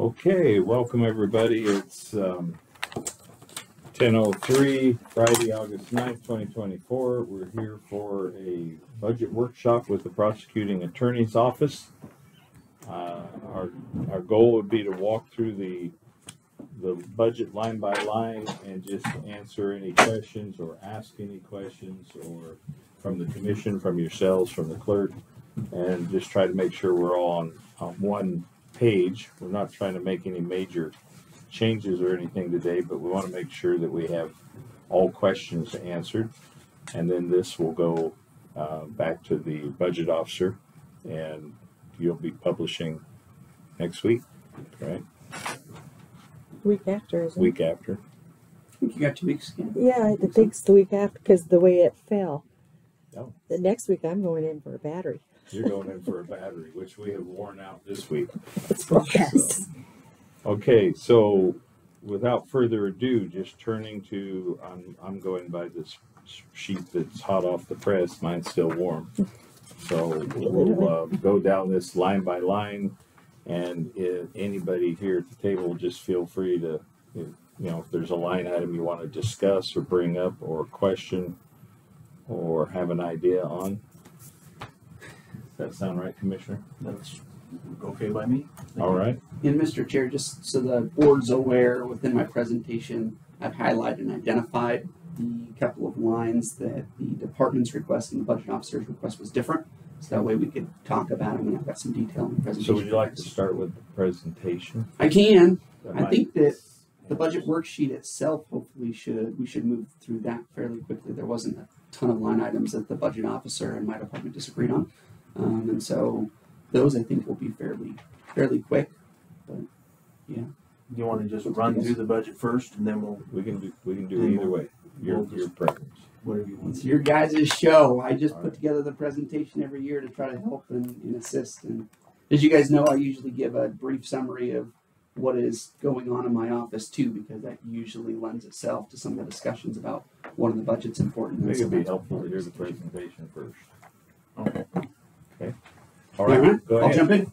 Okay, welcome everybody. It's um, ten oh three, Friday, August 9th, twenty twenty-four. We're here for a budget workshop with the prosecuting attorney's office. Uh, our, our goal would be to walk through the, the budget line by line and just answer any questions or ask any questions or from the commission, from yourselves, from the clerk, and just try to make sure we're all on, on one page. We're not trying to make any major changes or anything today, but we want to make sure that we have all questions answered. And then this will go uh, back to the budget officer, and you'll be publishing next week, right? Week after, isn't it? Week after. I think you got two weeks again. Yeah, I think it's the week after because the way it fell. Oh. The next week I'm going in for a battery. You're going in for a battery, which we have worn out this week. Yes. Okay, so without further ado, just turning to, I'm, I'm going by this sheet that's hot off the press, mine's still warm. So we'll, uh, go down this line by line and if anybody here at the table, just feel free to, you know, if there's a line item you want to discuss or bring up or question or have an idea on. Does that sound right, Commissioner? That's okay by me. All right, And Mr. Chair, just so the board's aware, within my presentation, I've highlighted and identified the couple of lines that the department's request and the budget officer's request was different. So that way we could talk about them and I've got some detail in the presentation. so would you like to start with the presentation? I can. That I might- think that The budget worksheet itself, hopefully should, we should move through that fairly quickly. There wasn't a ton of line items that the budget officer and my department disagreed on. Um, and so those I think will be fairly, fairly quick. But Yeah. You wanna just run through the budget first and then we'll, We can do, we can do either way, your, your preference. whatever you want. It's your guys' show. I just put together the presentation every year to try to help and, and assist. And as you guys know, I usually give a brief summary of what is going on in my office too, because that usually lends itself to some of the discussions about one of the budget's important. I think it'd be helpful to hear the presentation first. Okay. Okay. All All right, right, go I'll ahead. jump in.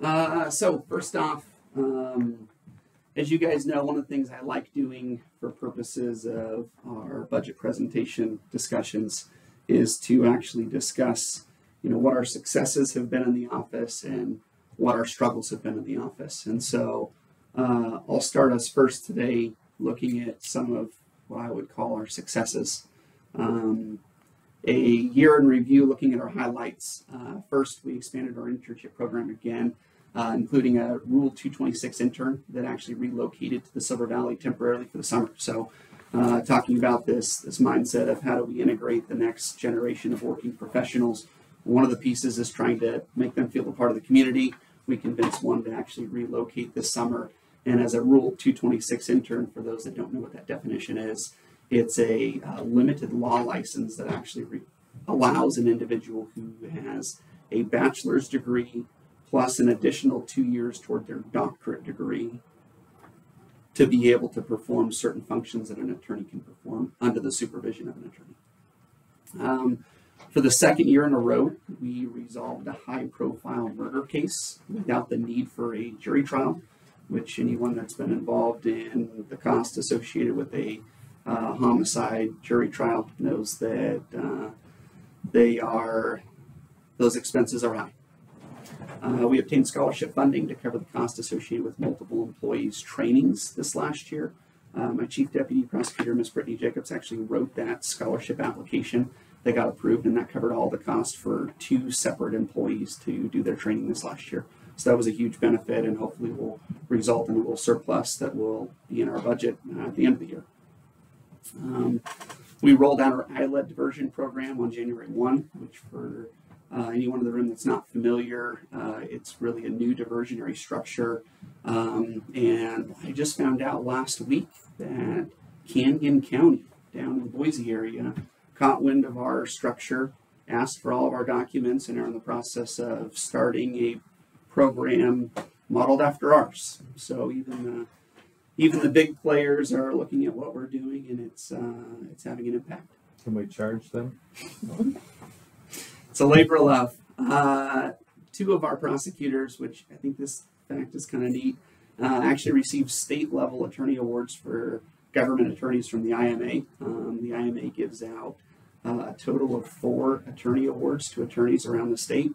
Uh, so first off, um, as you guys know, one of the things I like doing for purposes of our budget presentation discussions is to actually discuss, you know, what our successes have been in the office and what our struggles have been in the office. And so uh, I'll start us first today looking at some of what I would call our successes. Um, a year in review looking at our highlights. Uh, first, we expanded our internship program again, uh, including a Rule 226 intern that actually relocated to the Silver Valley temporarily for the summer. So, uh, talking about this this mindset of how do we integrate the next generation of working professionals. One of the pieces is trying to make them feel a part of the community. We convinced one to actually relocate this summer. And as a Rule 226 intern, for those that don't know what that definition is, it's a uh, limited law license that actually allows an individual who has a bachelor's degree plus an additional two years toward their doctorate degree to be able to perform certain functions that an attorney can perform under the supervision of an attorney. Um, for the second year in a row, we resolved a high profile murder case without the need for a jury trial, which anyone that's been involved in the cost associated with a uh, homicide jury trial knows that uh, they are those expenses are high. Uh, we obtained scholarship funding to cover the cost associated with multiple employees' trainings this last year. Uh, my chief deputy prosecutor, Ms. Brittany Jacobs, actually wrote that scholarship application. They got approved, and that covered all the cost for two separate employees to do their training this last year. So that was a huge benefit, and hopefully will result in a little surplus that will be in our budget uh, at the end of the year. Um, we rolled out our ILED diversion program on January 1, which for uh, anyone in the room that's not familiar, uh, it's really a new diversionary structure. Um, and I just found out last week that Canyon County, down in the Boise area, caught wind of our structure, asked for all of our documents, and are in the process of starting a program modeled after ours. So even uh, even the big players are looking at what we're doing, and it's uh, it's having an impact. Can we charge them? It's a labor of love. Uh, two of our prosecutors, which I think this fact is kind of neat. Uh, actually received state level attorney awards for government attorneys from the IMA. Um, the IMA gives out uh, a total of four attorney awards to attorneys around the state.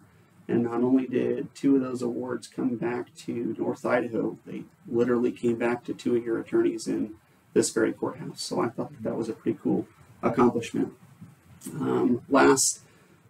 And not only did two of those awards come back to North Idaho, they literally came back to two of your attorneys in this very courthouse. So I thought that, that was a pretty cool accomplishment. Um, last,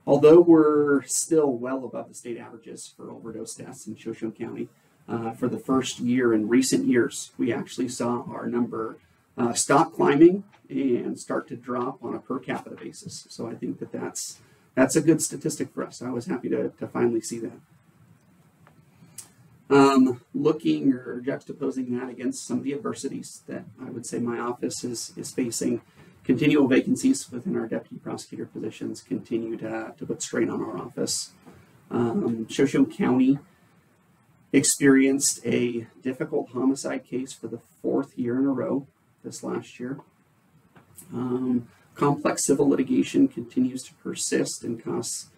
although we're still well above the state averages for overdose deaths in Shoshone County, uh, for the first year in recent years, we actually saw our number uh, stop climbing and start to drop on a per capita basis. So I think that that's that's a good statistic for us. I was happy to, to finally see that. Um, looking or juxtaposing that against some of the adversities that I would say my office is, is facing, continual vacancies within our deputy prosecutor positions continue to, to put strain on our office. Um, Shoshone County experienced a difficult homicide case for the fourth year in a row this last year. Um, complex civil litigation continues to persist and costs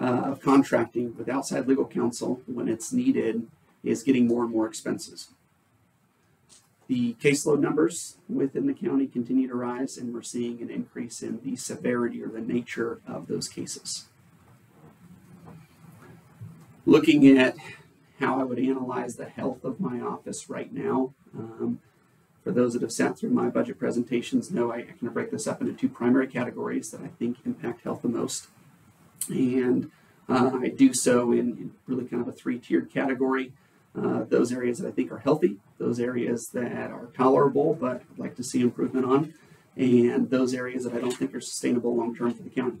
uh, of contracting with outside legal counsel when it's needed is getting more and more expenses. The caseload numbers within the county continue to rise, and we're seeing an increase in the severity or the nature of those cases. Looking at how I would analyze the health of my office right now, um, for those that have sat through my budget presentations know I, I kind of break this up into two primary categories that I think impact health the most. And uh, I do so in, in really kind of a three tiered category. Uh, those areas that I think are healthy, those areas that are tolerable but I'd like to see improvement on, and those areas that I don't think are sustainable long term for the county.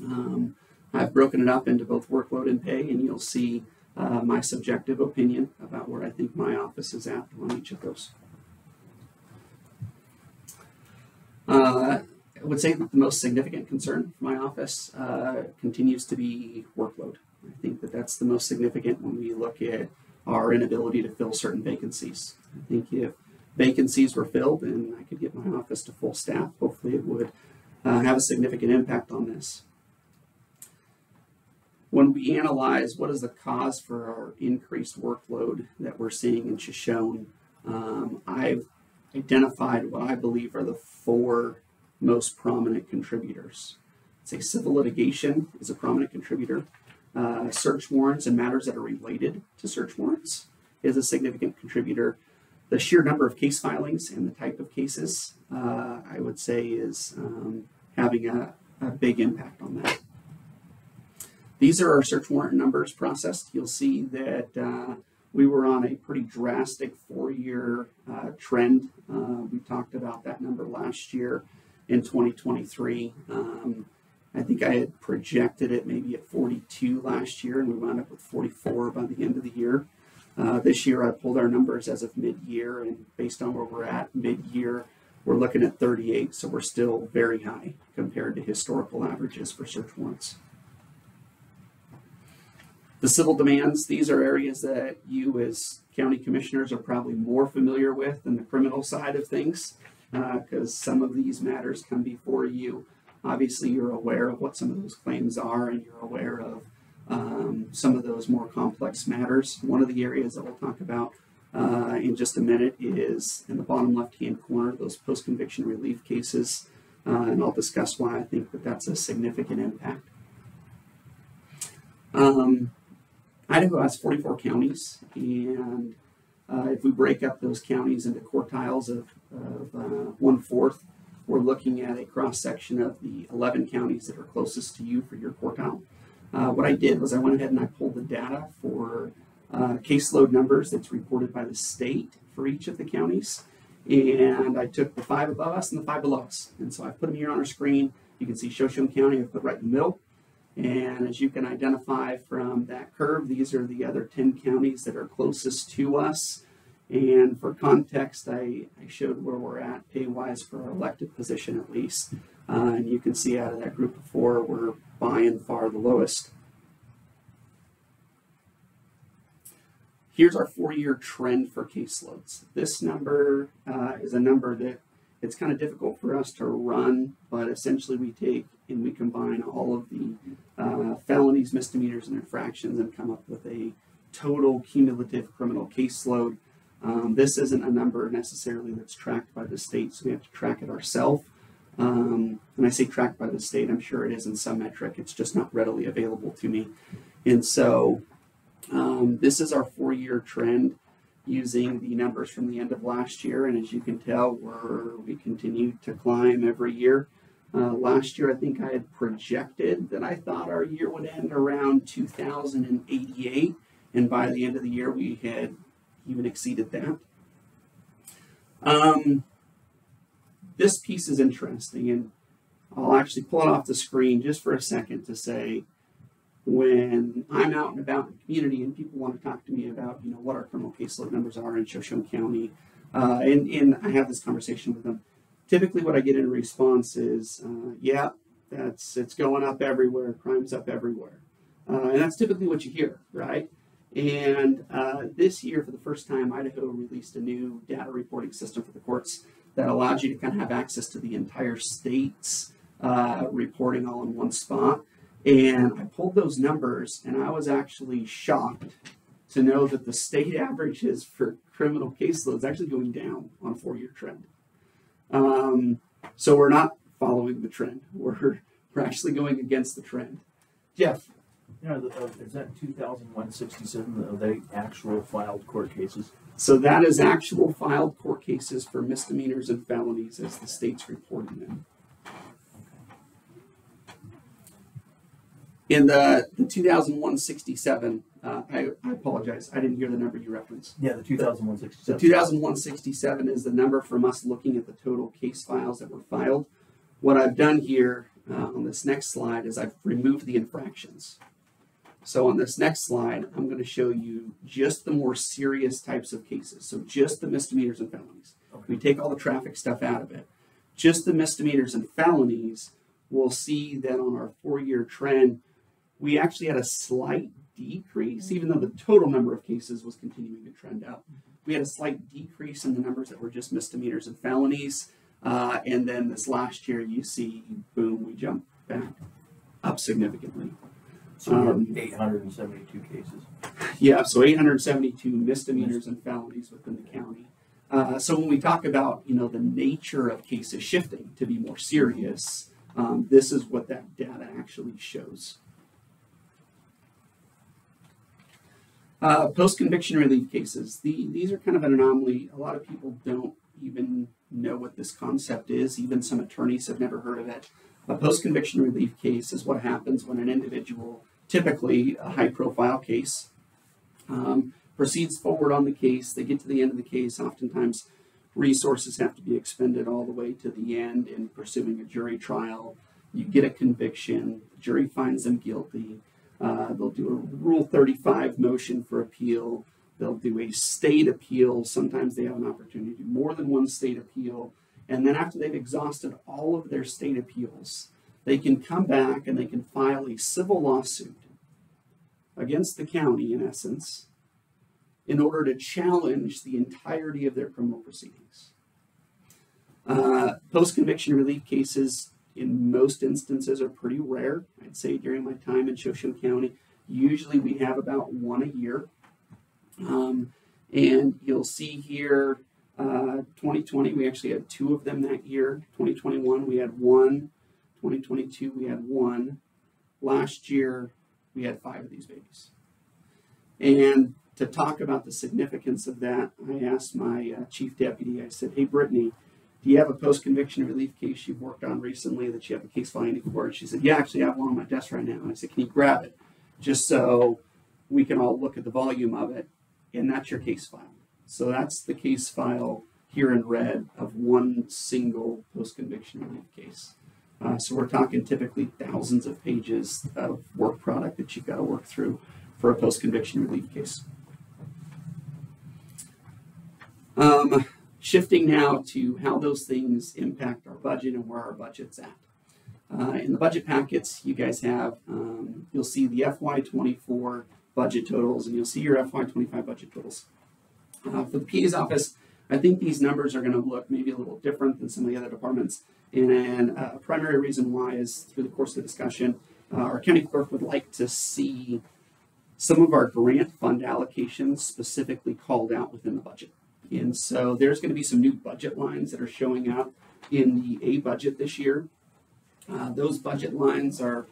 Um, I've broken it up into both workload and pay, and you'll see uh, my subjective opinion about where I think my office is at on each of those. Uh, I would say that the most significant concern for my office uh, continues to be workload. I think that that's the most significant when we look at our inability to fill certain vacancies. I think if vacancies were filled and I could get my office to full staff, hopefully it would uh, have a significant impact on this. When we analyze what is the cause for our increased workload that we're seeing in Shoshone, um, I've identified what I believe are the four most prominent contributors. Say civil litigation is a prominent contributor. Uh, search warrants and matters that are related to search warrants is a significant contributor. The sheer number of case filings and the type of cases, uh, I would say, is um, having a, a big impact on that. These are our search warrant numbers processed. You'll see that uh, we were on a pretty drastic four-year uh, trend. Uh, we talked about that number last year in 2023. Um, I think I had projected it maybe at 42 last year, and we wound up with 44 by the end of the year. Uh, this year, I pulled our numbers as of mid-year, and based on where we're at mid-year, we're looking at 38, so we're still very high compared to historical averages for search warrants. The civil demands, these are areas that you as county commissioners are probably more familiar with than the criminal side of things, because uh, some of these matters come before you. Obviously, you're aware of what some of those claims are, and you're aware of um, some of those more complex matters. One of the areas that we'll talk about uh, in just a minute is in the bottom left-hand corner, those post-conviction relief cases, uh, and I'll discuss why I think that that's a significant impact. Um, Idaho has 44 counties, and uh, if we break up those counties into quartiles of, of uh, one fourth, we're looking at a cross section of the 11 counties that are closest to you for your quartile. Uh, what I did was I went ahead and I pulled the data for uh, caseload numbers that's reported by the state for each of the counties. And I took the five above us and the five below us. And so I put them here on our screen. You can see Shoshone County, I put right in the middle. And as you can identify from that curve, these are the other 10 counties that are closest to us. And for context, I, I showed where we're at pay-wise for our elected position at least. Uh, and you can see out of that group of four, we're by and far the lowest. Here's our four-year trend for caseloads. This number uh, is a number that it's kind of difficult for us to run, but essentially we take and we combine all of the uh, felonies, misdemeanors, and infractions and come up with a total cumulative criminal caseload. Um, this isn't a number necessarily that's tracked by the state, so we have to track it ourselves. Um, when I say tracked by the state, I'm sure it is in some metric. It's just not readily available to me. And so um, this is our four-year trend using the numbers from the end of last year. And as you can tell, we're, we continue to climb every year. Uh, last year, I think I had projected that I thought our year would end around 2088. And by the end of the year, we had even exceeded that. Um, this piece is interesting, and I'll actually pull it off the screen just for a second to say when I'm out and about in the community and people want to talk to me about, you know, what our criminal caseload numbers are in Shoshone County, uh, and, and I have this conversation with them. Typically, what I get in response is, uh, "Yeah, that's it's going up everywhere. Crime's up everywhere," uh, and that's typically what you hear, right? And uh, this year, for the first time, Idaho released a new data reporting system for the courts that allows you to kind of have access to the entire state's uh, reporting all in one spot. And I pulled those numbers, and I was actually shocked to know that the state averages for criminal caseloads actually going down on a four-year trend. Um, so we're not following the trend. We're we're actually going against the trend. Jeff, Yeah, the, uh, is that two thousand one sixty-seven, are they actual filed court cases? so that is actual filed court cases for misdemeanors and felonies as the state's reporting them. In the, the 2001-67, uh, I, I apologize, I didn't hear the number you referenced. Yeah, the two thousand one So sixty-seven. 2001-67 is the number from us looking at the total case files that were filed. What I've done here uh, on this next slide is I've removed the infractions. So on this next slide, I'm going to show you just the more serious types of cases. So just the misdemeanors and felonies. We take all the traffic stuff out of it. Just the misdemeanors and felonies, we'll see that on our four-year trend, we actually had a slight decrease, even though the total number of cases was continuing to trend up. We had a slight decrease in the numbers that were just misdemeanors and felonies. Uh, and then this last year, you see, boom, we jump back up significantly. So Um, eight hundred and seventy-two cases. Yeah, so 872 misdemeanors and felonies within the county. Uh, so when we talk about, you know, the nature of cases shifting to be more serious, um, this is what that data actually shows. Uh, post-conviction relief cases. The, these are kind of an anomaly. A lot of people don't even know what this concept is. Even some attorneys have never heard of it. A post-conviction relief case is what happens when an individual, typically a high-profile case, um, proceeds forward on the case. They get to the end of the case. Oftentimes, resources have to be expended all the way to the end in pursuing a jury trial. You get a conviction. The jury finds them guilty. Uh, they'll do a Rule 35 motion for appeal. They'll do a state appeal. Sometimes they have an opportunity to do more than one state appeal. And then after they've exhausted all of their state appeals, they can come back and they can file a civil lawsuit against the county, in essence, in order to challenge the entirety of their criminal proceedings. Uh, Post conviction relief cases, in most instances, are pretty rare. I'd say during my time in Shoshone County, usually we have about one a year. Um, and you'll see here, uh, 2020, we actually had two of them that year. 2021, we had one. 2022, we had one. Last year, we had five of these babies. And to talk about the significance of that, I asked my uh, chief deputy, I said, Hey, Brittany, do you have a post conviction relief case you've worked on recently that you have a case finding for? And she said, Yeah, actually, I have one on my desk right now. And I said, Can you grab it just so we can all look at the volume of it? And that's your case file. So that's the case file here in red of one single post conviction relief case. Uh, so we're talking typically thousands of pages of work product that you've got to work through for a post conviction relief case. Um, shifting now to how those things impact our budget and where our budget's at. Uh, in the budget packets, you guys have, um, you'll see the FY24 budget totals and you'll see your FY25 budget totals. Uh, for the PA's office, I think these numbers are going to look maybe a little different than some of the other departments. And uh, a primary reason why is through the course of the discussion, uh, our county clerk would like to see some of our grant fund allocations specifically called out within the budget. And so there's going to be some new budget lines that are showing up in the A budget this year. Uh, those budget lines are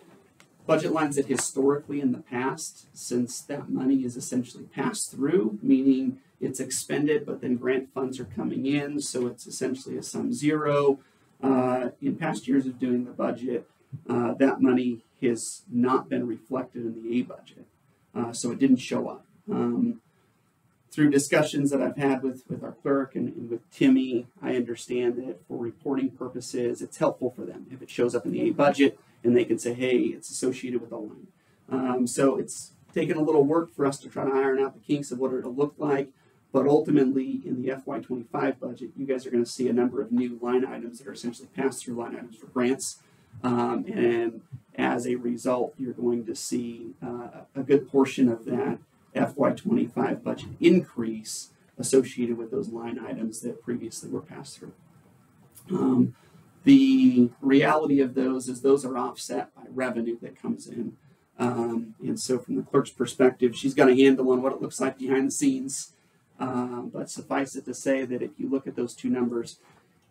budget lines that historically in the past, since that money is essentially passed through, meaning it's expended, but then grant funds are coming in, so it's essentially a sum zero. Uh, in past years of doing the budget, uh, that money has not been reflected in the A budget, uh, so it didn't show up. Um, through discussions that I've had with, with our clerk and, and with Timmy, I understand that for reporting purposes, it's helpful for them if it shows up in the A budget and they can say, hey, it's associated with the line. Um, so it's taken a little work for us to try to iron out the kinks of what it'll look like. But ultimately, in the FY25 budget, you guys are going to see a number of new line items that are essentially pass through line items for grants. Um, and as a result, you're going to see uh, a good portion of that FY25 budget increase associated with those line items that previously were passed through. Um, the reality of those is those are offset by revenue that comes in. Um, and so, from the clerk's perspective, she's got a handle on what it looks like behind the scenes. Um, but suffice it to say that if you look at those two numbers,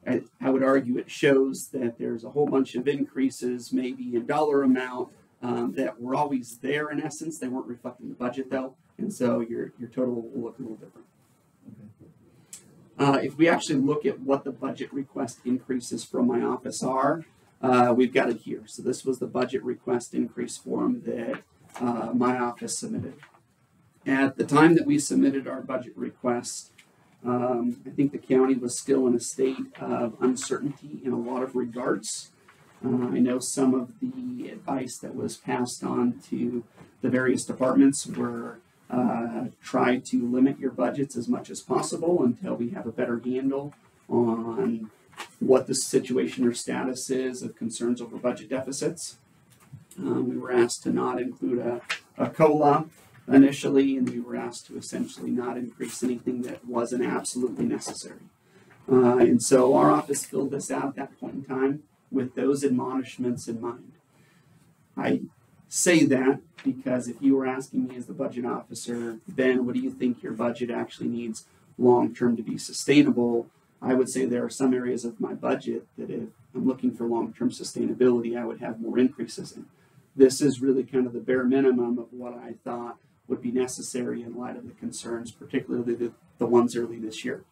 I, I would argue it shows that there's a whole bunch of increases, maybe in dollar amount, um, that were always there in essence. They weren't reflecting the budget though, and so your your total will look a little different. Uh, if we actually look at what the budget request increases from my office are, uh, we've got it here. So this was the budget request increase form that uh, my office submitted. At the time that we submitted our budget request, um, I think the county was still in a state of uncertainty in a lot of regards. Uh, I know some of the advice that was passed on to the various departments were uh, try to limit your budgets as much as possible until we have a better handle on what the situation or status is of concerns over budget deficits. Um, we were asked to not include a, a COLA initially, and we were asked to essentially not increase anything that wasn't absolutely necessary. Uh, and so our office filled this out at that point in time with those admonishments in mind. I say that because if you were asking me as the budget officer, Ben, what do you think your budget actually needs long term to be sustainable? I would say there are some areas of my budget that if I'm looking for long term sustainability, I would have more increases in. This is really kind of the bare minimum of what I thought would be necessary in light of the concerns, particularly the, the ones early this year.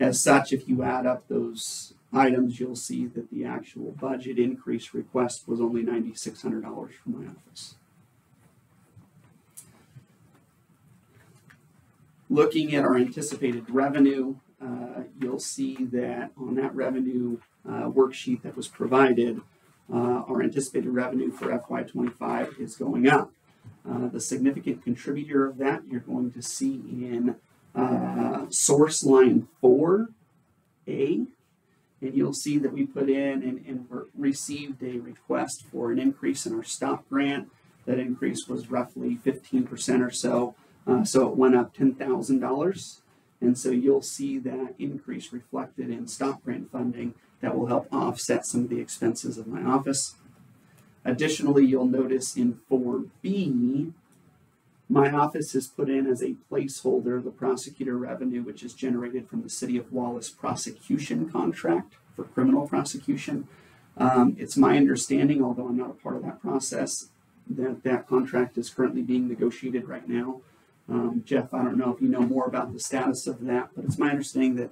As such, if you add up those items, you'll see that the actual budget increase request was only $9,600 from my office. Looking at our anticipated revenue, uh, you'll see that on that revenue uh, worksheet that was provided, uh, our anticipated revenue for FY25 is going up. Uh, the significant contributor of that you're going to see in uh, source line 4A, and you'll see that we put in and, and received a request for an increase in our stop grant. That increase was roughly 15% or so. Uh, so it went up $10,000. And so you'll see that increase reflected in stop grant funding that will help offset some of the expenses of my office. Additionally, you'll notice in 4B, my office is put in as a placeholder the prosecutor revenue, which is generated from the City of Wallace prosecution contract for criminal prosecution. Um, it's my understanding, although I'm not a part of that process, that that contract is currently being negotiated right now. Um, Jeff, I don't know if you know more about the status of that, but it's my understanding that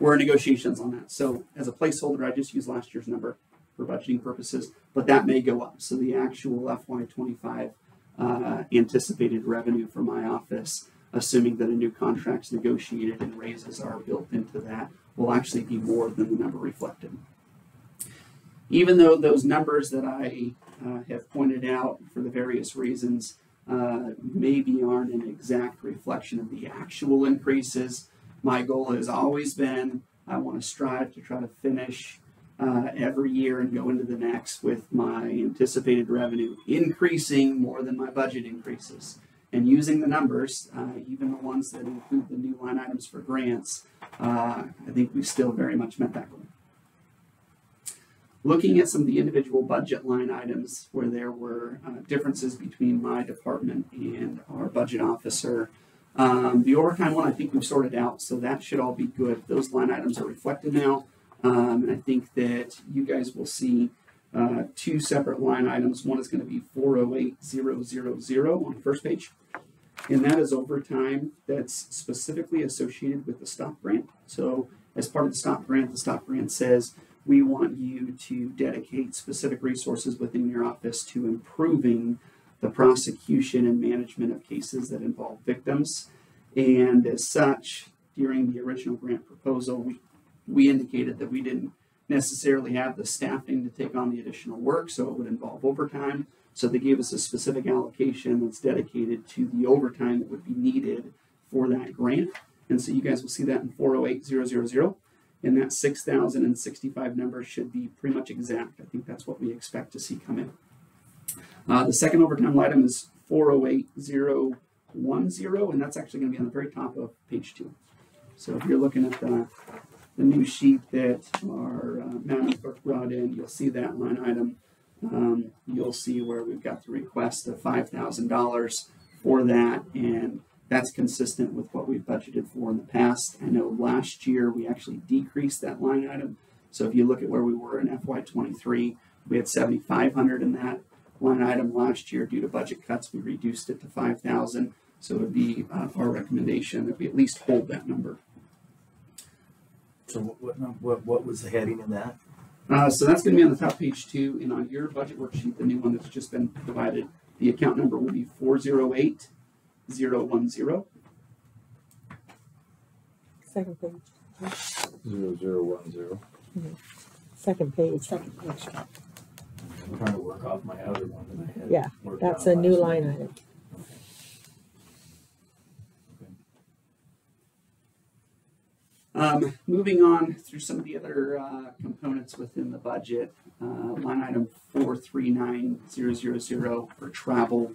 we're in negotiations on that. So as a placeholder, I just use last year's number for budgeting purposes, but that may go up. So the actual FY25 uh, anticipated revenue for my office, assuming that a new contract's negotiated and raises are built into that, will actually be more than the number reflected. Even though those numbers that I uh, have pointed out for the various reasons uh, maybe aren't an exact reflection of the actual increases. My goal has always been I want to strive to try to finish uh, every year and go into the next with my anticipated revenue increasing more than my budget increases. And using the numbers, uh, even the ones that include the new line items for grants, uh, I think we still very much met that goal. looking at some of the individual budget line items where there were uh, differences between my department and our budget officer. Um, the overtime one, I think we've sorted out, so that should all be good. Those line items are reflected now. Um, and I think that you guys will see uh, two separate line items. One is going to be 408000 on the first page. And that is overtime that's specifically associated with the stop grant. So, as part of the stop grant, the stop grant says we want you to dedicate specific resources within your office to improving the prosecution and management of cases that involve victims. And as such, during the original grant proposal, we, we indicated that we didn't necessarily have the staffing to take on the additional work, so it would involve overtime. So they gave us a specific allocation that's dedicated to the overtime that would be needed for that grant. And so you guys will see that in 408000. And that 6,065 number should be pretty much exact. I think that's what we expect to see come in. Uh, the second overtime item is 408010, and that's actually going to be on the very top of page two. So if you're looking at the, the new sheet that our uh, Clerk brought in, you'll see that line item. Um, you'll see where we've got the request of $5,000 for that, and that's consistent with what we've budgeted for in the past. I know last year we actually decreased that line item. So if you look at where we were in FY23, we had 7,500 in that line item last year due to budget cuts. We reduced it to 5,000. So it would be uh, our recommendation that we at least hold that number. So what, what, what, what was the heading in that? Uh, so that's going to be on the top page two, and on your budget worksheet, the new one that's just been provided, the account number will be 408 010. Second page. Zero zero one zero. Second page. Second page. I'm trying to work off my other one that I had. Yeah, worked That's out a new last line night. item. Um, moving on through some of the other uh, components within the budget, uh, line item 439000 for travel.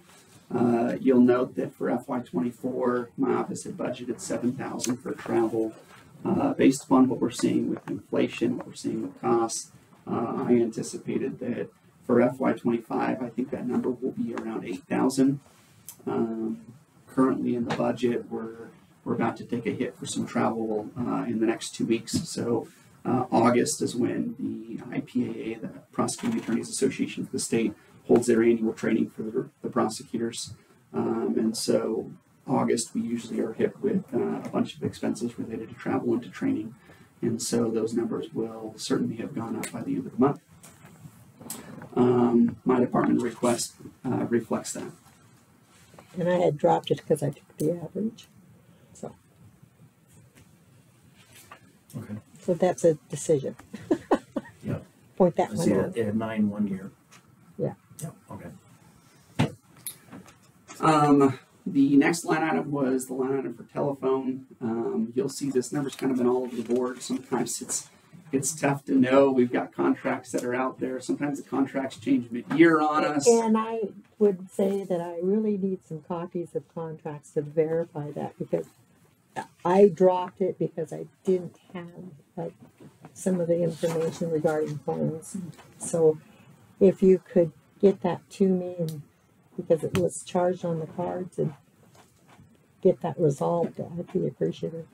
Uh, you'll note that for FY24, my office had budgeted 7000 for travel. Uh, based upon what we're seeing with inflation, what we're seeing with costs, uh, I anticipated that for FY25, I think that number will be around 8000 um, Currently in the budget, we're we're about to take a hit for some travel uh, in the next two weeks. So uh, August is when the IPAA, the Prosecuting Attorneys Association for the state, holds their annual training for the, the prosecutors. Um, and so August, we usually are hit with uh, a bunch of expenses related to travel and to training. And so those numbers will certainly have gone up by the end of the month. Um, my department request uh, reflects that. And I had dropped it because I took the average. So, Okay. so that's a decision. Yep. Point I that see one it, out. it had nine one year. Yeah. Yep, okay. Um, the next line item was the line item for telephone. Um, you'll see this number's kind of been all over the board. Sometimes it's it's tough to know. We've got contracts that are out there. Sometimes the contracts change mid-year on us. And I would say that I really need some copies of contracts to verify that because I dropped it because I didn't have like some of the information regarding phones. So if you could get that to me and because it was charged on the cards and get that resolved, I'd be appreciative.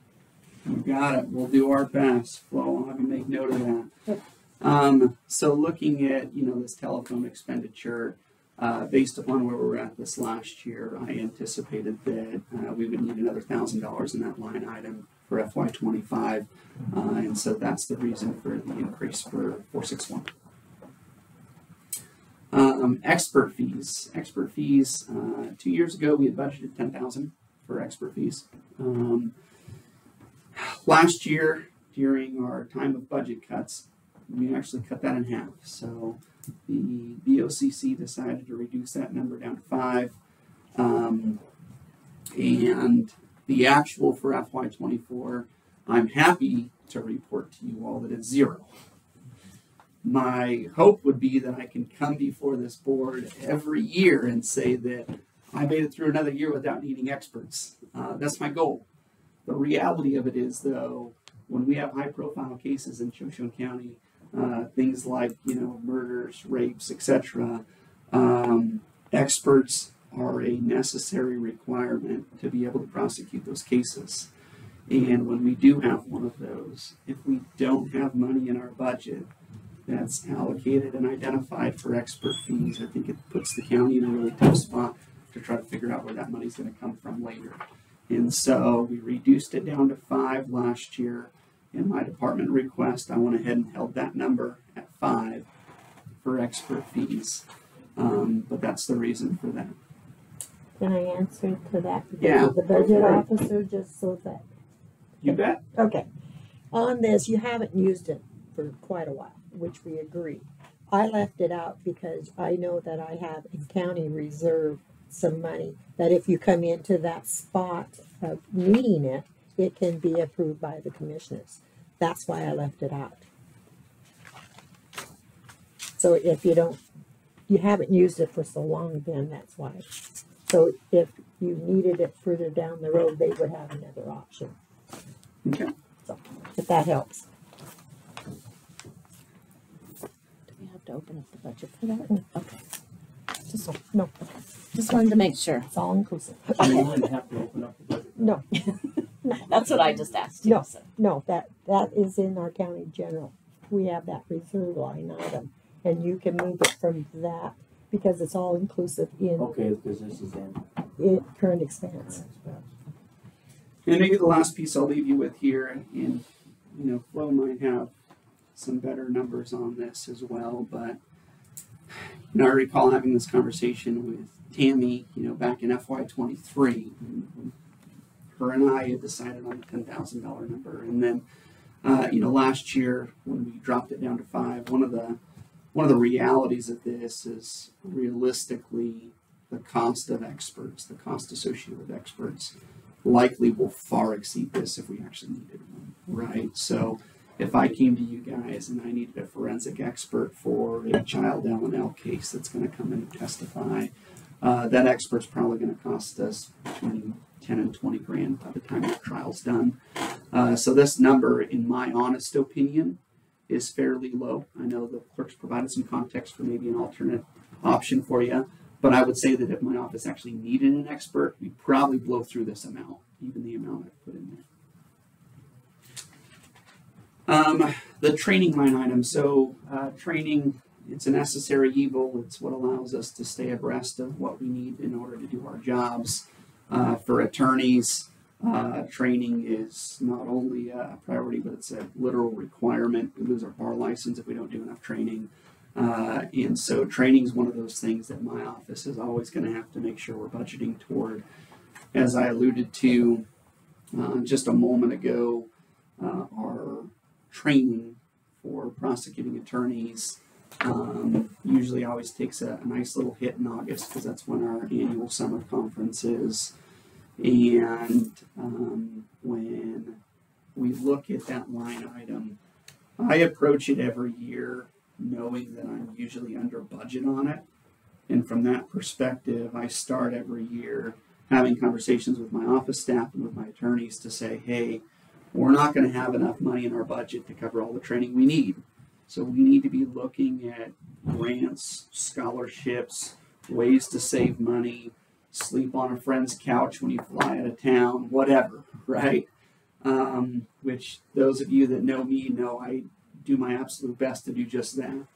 You got it. We'll do our best. Well, I'll have you make note of that. Um, so looking at, you know, this telephone expenditure, uh, based upon where we were at this last year, I anticipated that uh, we would need another thousand dollars in that line item for FY twenty-five. Uh, and so that's the reason for the increase for four six one. Um, expert fees, expert fees, uh, two years ago, we had budgeted ten thousand for expert fees. Um, last year, during our time of budget cuts, we actually cut that in half. So the BOCC decided to reduce that number down to five. Um, and the actual for FY24, I'm happy to report to you all that it's zero. My hope would be that I can come before this board every year and say that I made it through another year without needing experts. Uh, that's my goal. The reality of it is, though, when we have high profile cases in Shoshone County, uh, things like you know murders, rapes, etc. Um, experts are a necessary requirement to be able to prosecute those cases. And when we do have one of those, if we don't have money in our budget that's allocated and identified for expert fees, I think it puts the county in a really tough spot to try to figure out where that money's going to come from later. And so we reduced it down to five last year. In my department request, I went ahead and held that number at five for expert fees. Um, but that's the reason for that. Can I answer to that? Yeah, The budget officer, just so that, You bet. okay. On this, you haven't used it for quite a while, which we agree. I left it out because I know that I have in county reserve some money, that if you come into that spot of needing it, it can be approved by the commissioners. That's why I left it out. So if you don't, you haven't used it for so long, then that's why. So if you needed it further down the road, they would have another option, Okay. if that helps. Do we have to open up the budget for that? Mm. Okay. Just, No, just wanted to make sure. it's all inclusive. We wouldn't have to open up the budget. No, That's what I just asked you. No. so. no, that, that is in our county general. We have that reserve line item, and you can move it from that, because it's all inclusive in, Okay, because this is in in current expense. expense. And maybe the last piece I'll leave you with here, and you know, Flo might have some better numbers on this as well, but you know, I recall having this conversation with Tammy, you know, back in FY twenty mm-hmm. And I had decided on the ten thousand dollar number, and then uh, you know, last year when we dropped it down to five, one of the one of the realities of this is realistically the cost of experts, the cost associated with experts likely will far exceed this if we actually needed one, right? So if I came to you guys and I needed a forensic expert for a child L and L case that's going to come in and testify, uh, that expert's probably going to cost us between 10 and 20 grand by the time the trial's done. Uh, so this number, in my honest opinion, is fairly low. I know the clerk's provided some context for maybe an alternate option for you. But I would say that if my office actually needed an expert, we'd probably blow through this amount, even the amount I put in there. Um, the training line item. So, uh, training, it's a necessary evil. It's what allows us to stay abreast of what we need in order to do our jobs. Uh, for attorneys, uh, training is not only a priority, but it's a literal requirement. We lose our bar license if we don't do enough training. Uh, and so training is one of those things that my office is always going to have to make sure we're budgeting toward. As I alluded to uh, just a moment ago, uh, our training for prosecuting attorneys um, usually always takes a, a nice little hit in August because that's when our annual summer conference is. And um, when we look at that line item, I approach it every year knowing that I'm usually under budget on it. And from that perspective, I start every year having conversations with my office staff and with my attorneys to say, hey, we're not going to have enough money in our budget to cover all the training we need. So we need to be looking at grants, scholarships, ways to save money, sleep on a friend's couch when you fly out of town, whatever, right? Um, which those of you that know me know I do my absolute best to do just that.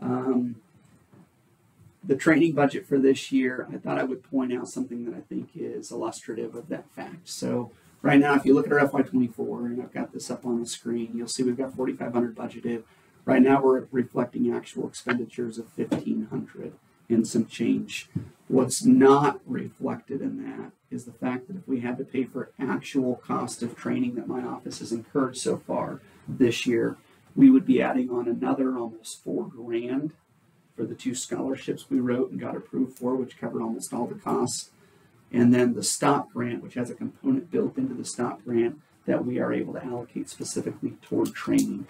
Um, the training budget for this year, I thought I would point out something that I think is illustrative of that fact. So right now, if you look at our FY24, and I've got this up on the screen, you'll see we've got 4,500 budgeted. Right now, we're reflecting actual expenditures of 1,500 and some change. What's not reflected in that is the fact that if we had to pay for actual cost of training that my office has incurred so far this year, we would be adding on another almost four grand for the two scholarships we wrote and got approved for, which covered almost all the costs. And then the stop grant, which has a component built into the stop grant that we are able to allocate specifically toward training.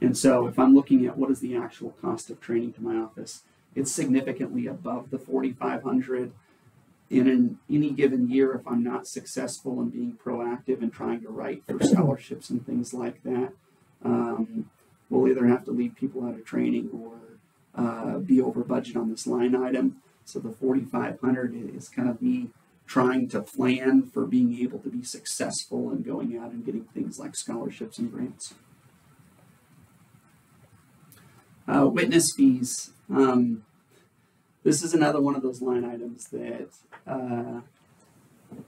And so if I'm looking at what is the actual cost of training to my office, it's significantly above the 4,500. In an, any given year, if I'm not successful in being proactive and trying to write for scholarships and things like that, um, we'll either have to leave people out of training or uh, be over budget on this line item. So the 4,500 is kind of me trying to plan for being able to be successful and going out and getting things like scholarships and grants. Uh, witness fees. Um, this is another one of those line items that uh,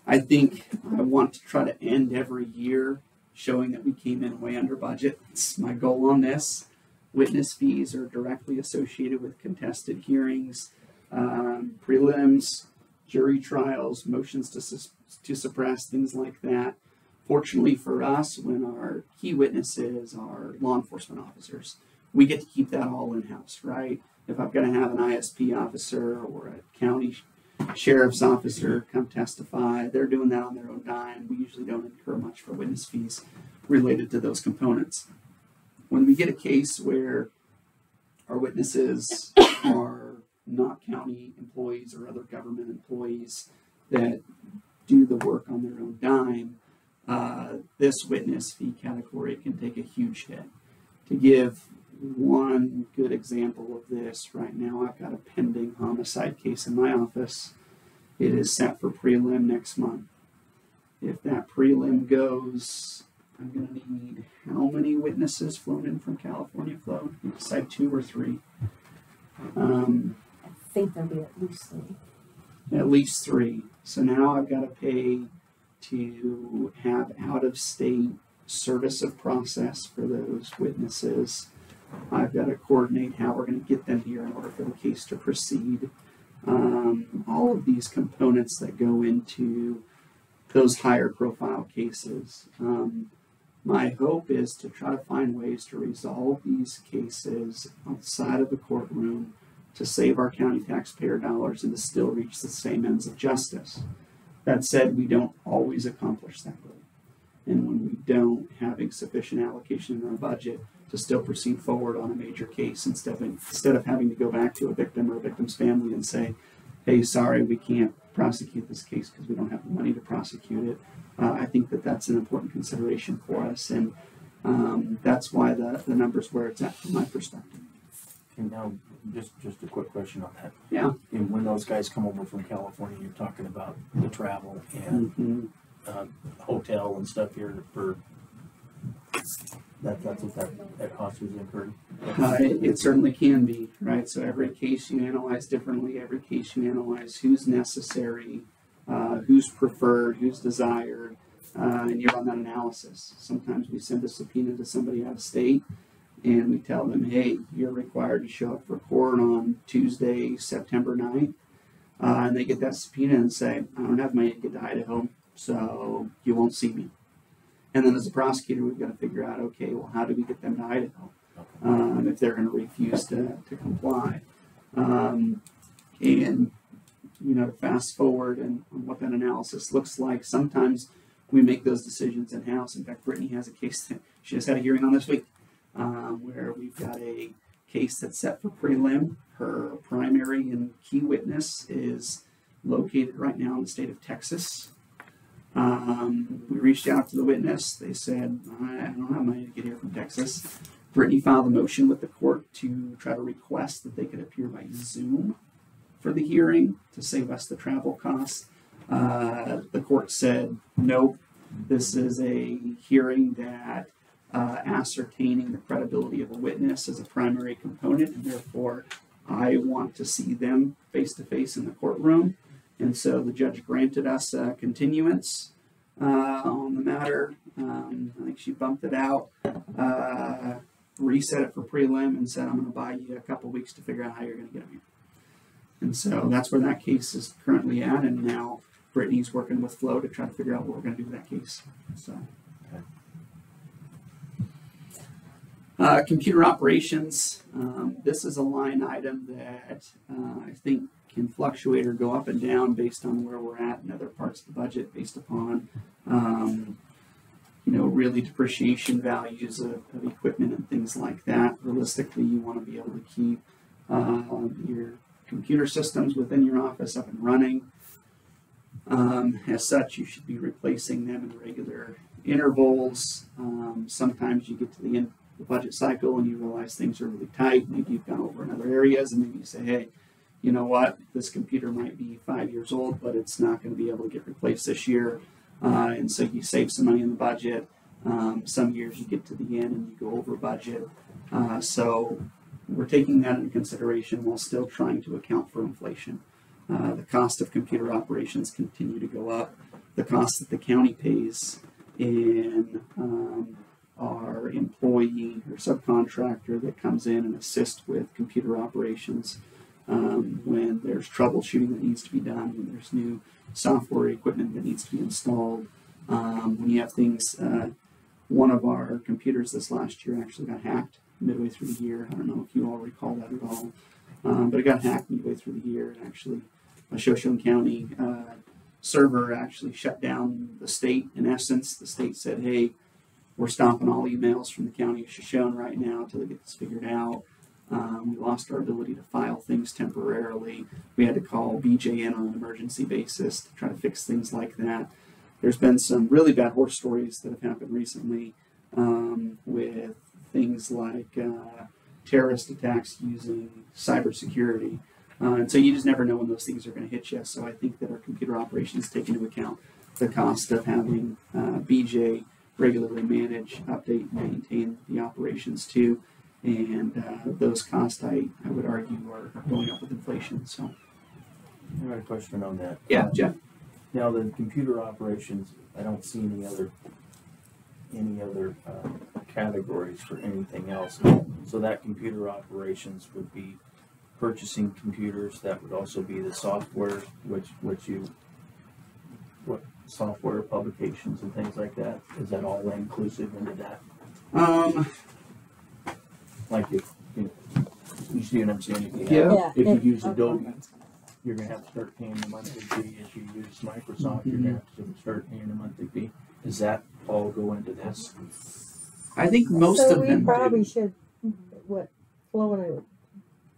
I think I want to try to end every year showing that we came in way under budget. It's my goal on this. Witness fees are directly associated with contested hearings, um, prelims, jury trials, motions to, to suppress, things like that. Fortunately for us, when our key witnesses are law enforcement officers, we get to keep that all in house, right? If I'm going to have an ISP officer or a county sheriff's officer come testify, they're doing that on their own dime. We usually don't incur much for witness fees related to those components. When we get a case where our witnesses are not county employees or other government employees that do the work on their own dime, uh, this witness fee category can take a huge hit. To give one good example of this right now, I've got a pending homicide case in my office. It is set for prelim next month. If that prelim goes, I'm going to need how many witnesses flown in from California flown? You decide two or three. Um, I think there'll be at least three. at least three. So now I've got to pay to have out of state service of process for those witnesses. I've got to coordinate how we're going to get them here in order for the case to proceed. Um, all of these components that go into those higher profile cases. Um, my hope is to try to find ways to resolve these cases outside of the courtroom to save our county taxpayer dollars and to still reach the same ends of justice. That said, we don't always accomplish that goal. And when we don't, having sufficient allocation in our budget to still proceed forward on a major case instead of, instead of having to go back to a victim or a victim's family and say, hey, sorry, we can't prosecute this case because we don't have the money to prosecute it. Uh, I think that that's an important consideration for us. And um, that's why the, the number's where it's at from my perspective. And now, just, just a quick question on that. Yeah. And when those guys come over from California, you're talking about the travel and, Mhm. uh, hotel and stuff here for, that, that's what that, that cost was incurred? Uh, it, it certainly can be, right? So every case you analyze differently, every case you analyze who's necessary, uh, who's preferred, who's desired, uh, and you run that analysis. Sometimes we send a subpoena to somebody out of state and we tell them, hey, you're required to show up for court on Tuesday, September 9th. Uh, and they get that subpoena and say, I don't have money to get to Idaho, so you won't see me. And then as a prosecutor, we've got to figure out, okay, well, how do we get them to Idaho? um, if they're going to refuse to, to comply. Um, and, you know, fast forward and what that analysis looks like, sometimes we make those decisions in house. In fact, Brittany has a case that she just had a hearing on this week um, where we've got a case that's set for prelim. Her primary and key witness is located right now in the state of Texas. Um, we reached out to the witness. They said, I don't have money to get here from Texas. Brittany filed a motion with the court to try to request that they could appear by Zoom for the hearing to save us the travel costs. Uh, the court said, nope, this is a hearing that uh, ascertaining the credibility of a witness is a primary component, and therefore I want to see them face to face in the courtroom. And so the judge granted us a continuance uh, on the matter. Um, I think she bumped it out. Uh, reset it for prelim and said, I'm going to buy you a couple weeks to figure out how you're going to get them here. And so that's where that case is currently at. And now Brittany's working with Flo to try to figure out what we're going to do with that case. So, uh, computer operations. Um, this is a line item that uh, I think can fluctuate or go up and down based on where we're at in other parts of the budget, based upon um, you know, really depreciation values of, of equipment and things like that. Realistically, you want to be able to keep um, your computer systems within your office up and running. Um, as such, you should be replacing them in regular intervals. Um, sometimes you get to the end of the budget cycle and you realize things are really tight. Maybe you've gone over in other areas and maybe you say, hey, you know what, this computer might be five years old, but it's not going to be able to get replaced this year. Uh, and so you save some money in the budget. Um, some years you get to the end and you go over budget. Uh, so we're taking that into consideration while still trying to account for inflation. Uh, the cost of computer operations continue to go up. The cost that the county pays in um, our employee or subcontractor that comes in and assists with computer operations um, when there's troubleshooting that needs to be done, when there's new software equipment that needs to be installed, um, when you have things. Uh, one of our computers this last year actually got hacked midway through the year. I don't know if you all recall that at all, um, but it got hacked midway through the year, and actually, a Shoshone County uh, server actually shut down the state. In essence, the state said, "Hey, we're stopping all emails from the county of Shoshone right now until they get this figured out." Um, we lost our ability to file things temporarily. We had to call BJ in on an emergency basis to try to fix things like that. There's been some really bad horror stories that have happened recently um, with things like uh, terrorist attacks using cybersecurity. Uh, and so you just never know when those things are going to hit you. So I think that our computer operations take into account the cost of having uh, BJ regularly manage, update, maintain the operations too. And uh, those costs, I, I would argue, are going up with inflation. So, I got a question on that. yeah, Jeff. Now, the computer operations, I don't see any other, any other, uh, categories for anything else. So that computer operations would be purchasing computers, that would also be the software, which, which you, what, software publications and things like that, is that all inclusive into that? Um, Like if, you you see what I'm saying? If you Yeah. have, Yeah, if you use Adobe, you're gonna have to start paying the monthly fee. If you use Microsoft, you're mm-hmm. gonna have to start paying the monthly fee. Does that all go into this? I think most so of we them probably do. should. What Flo and I were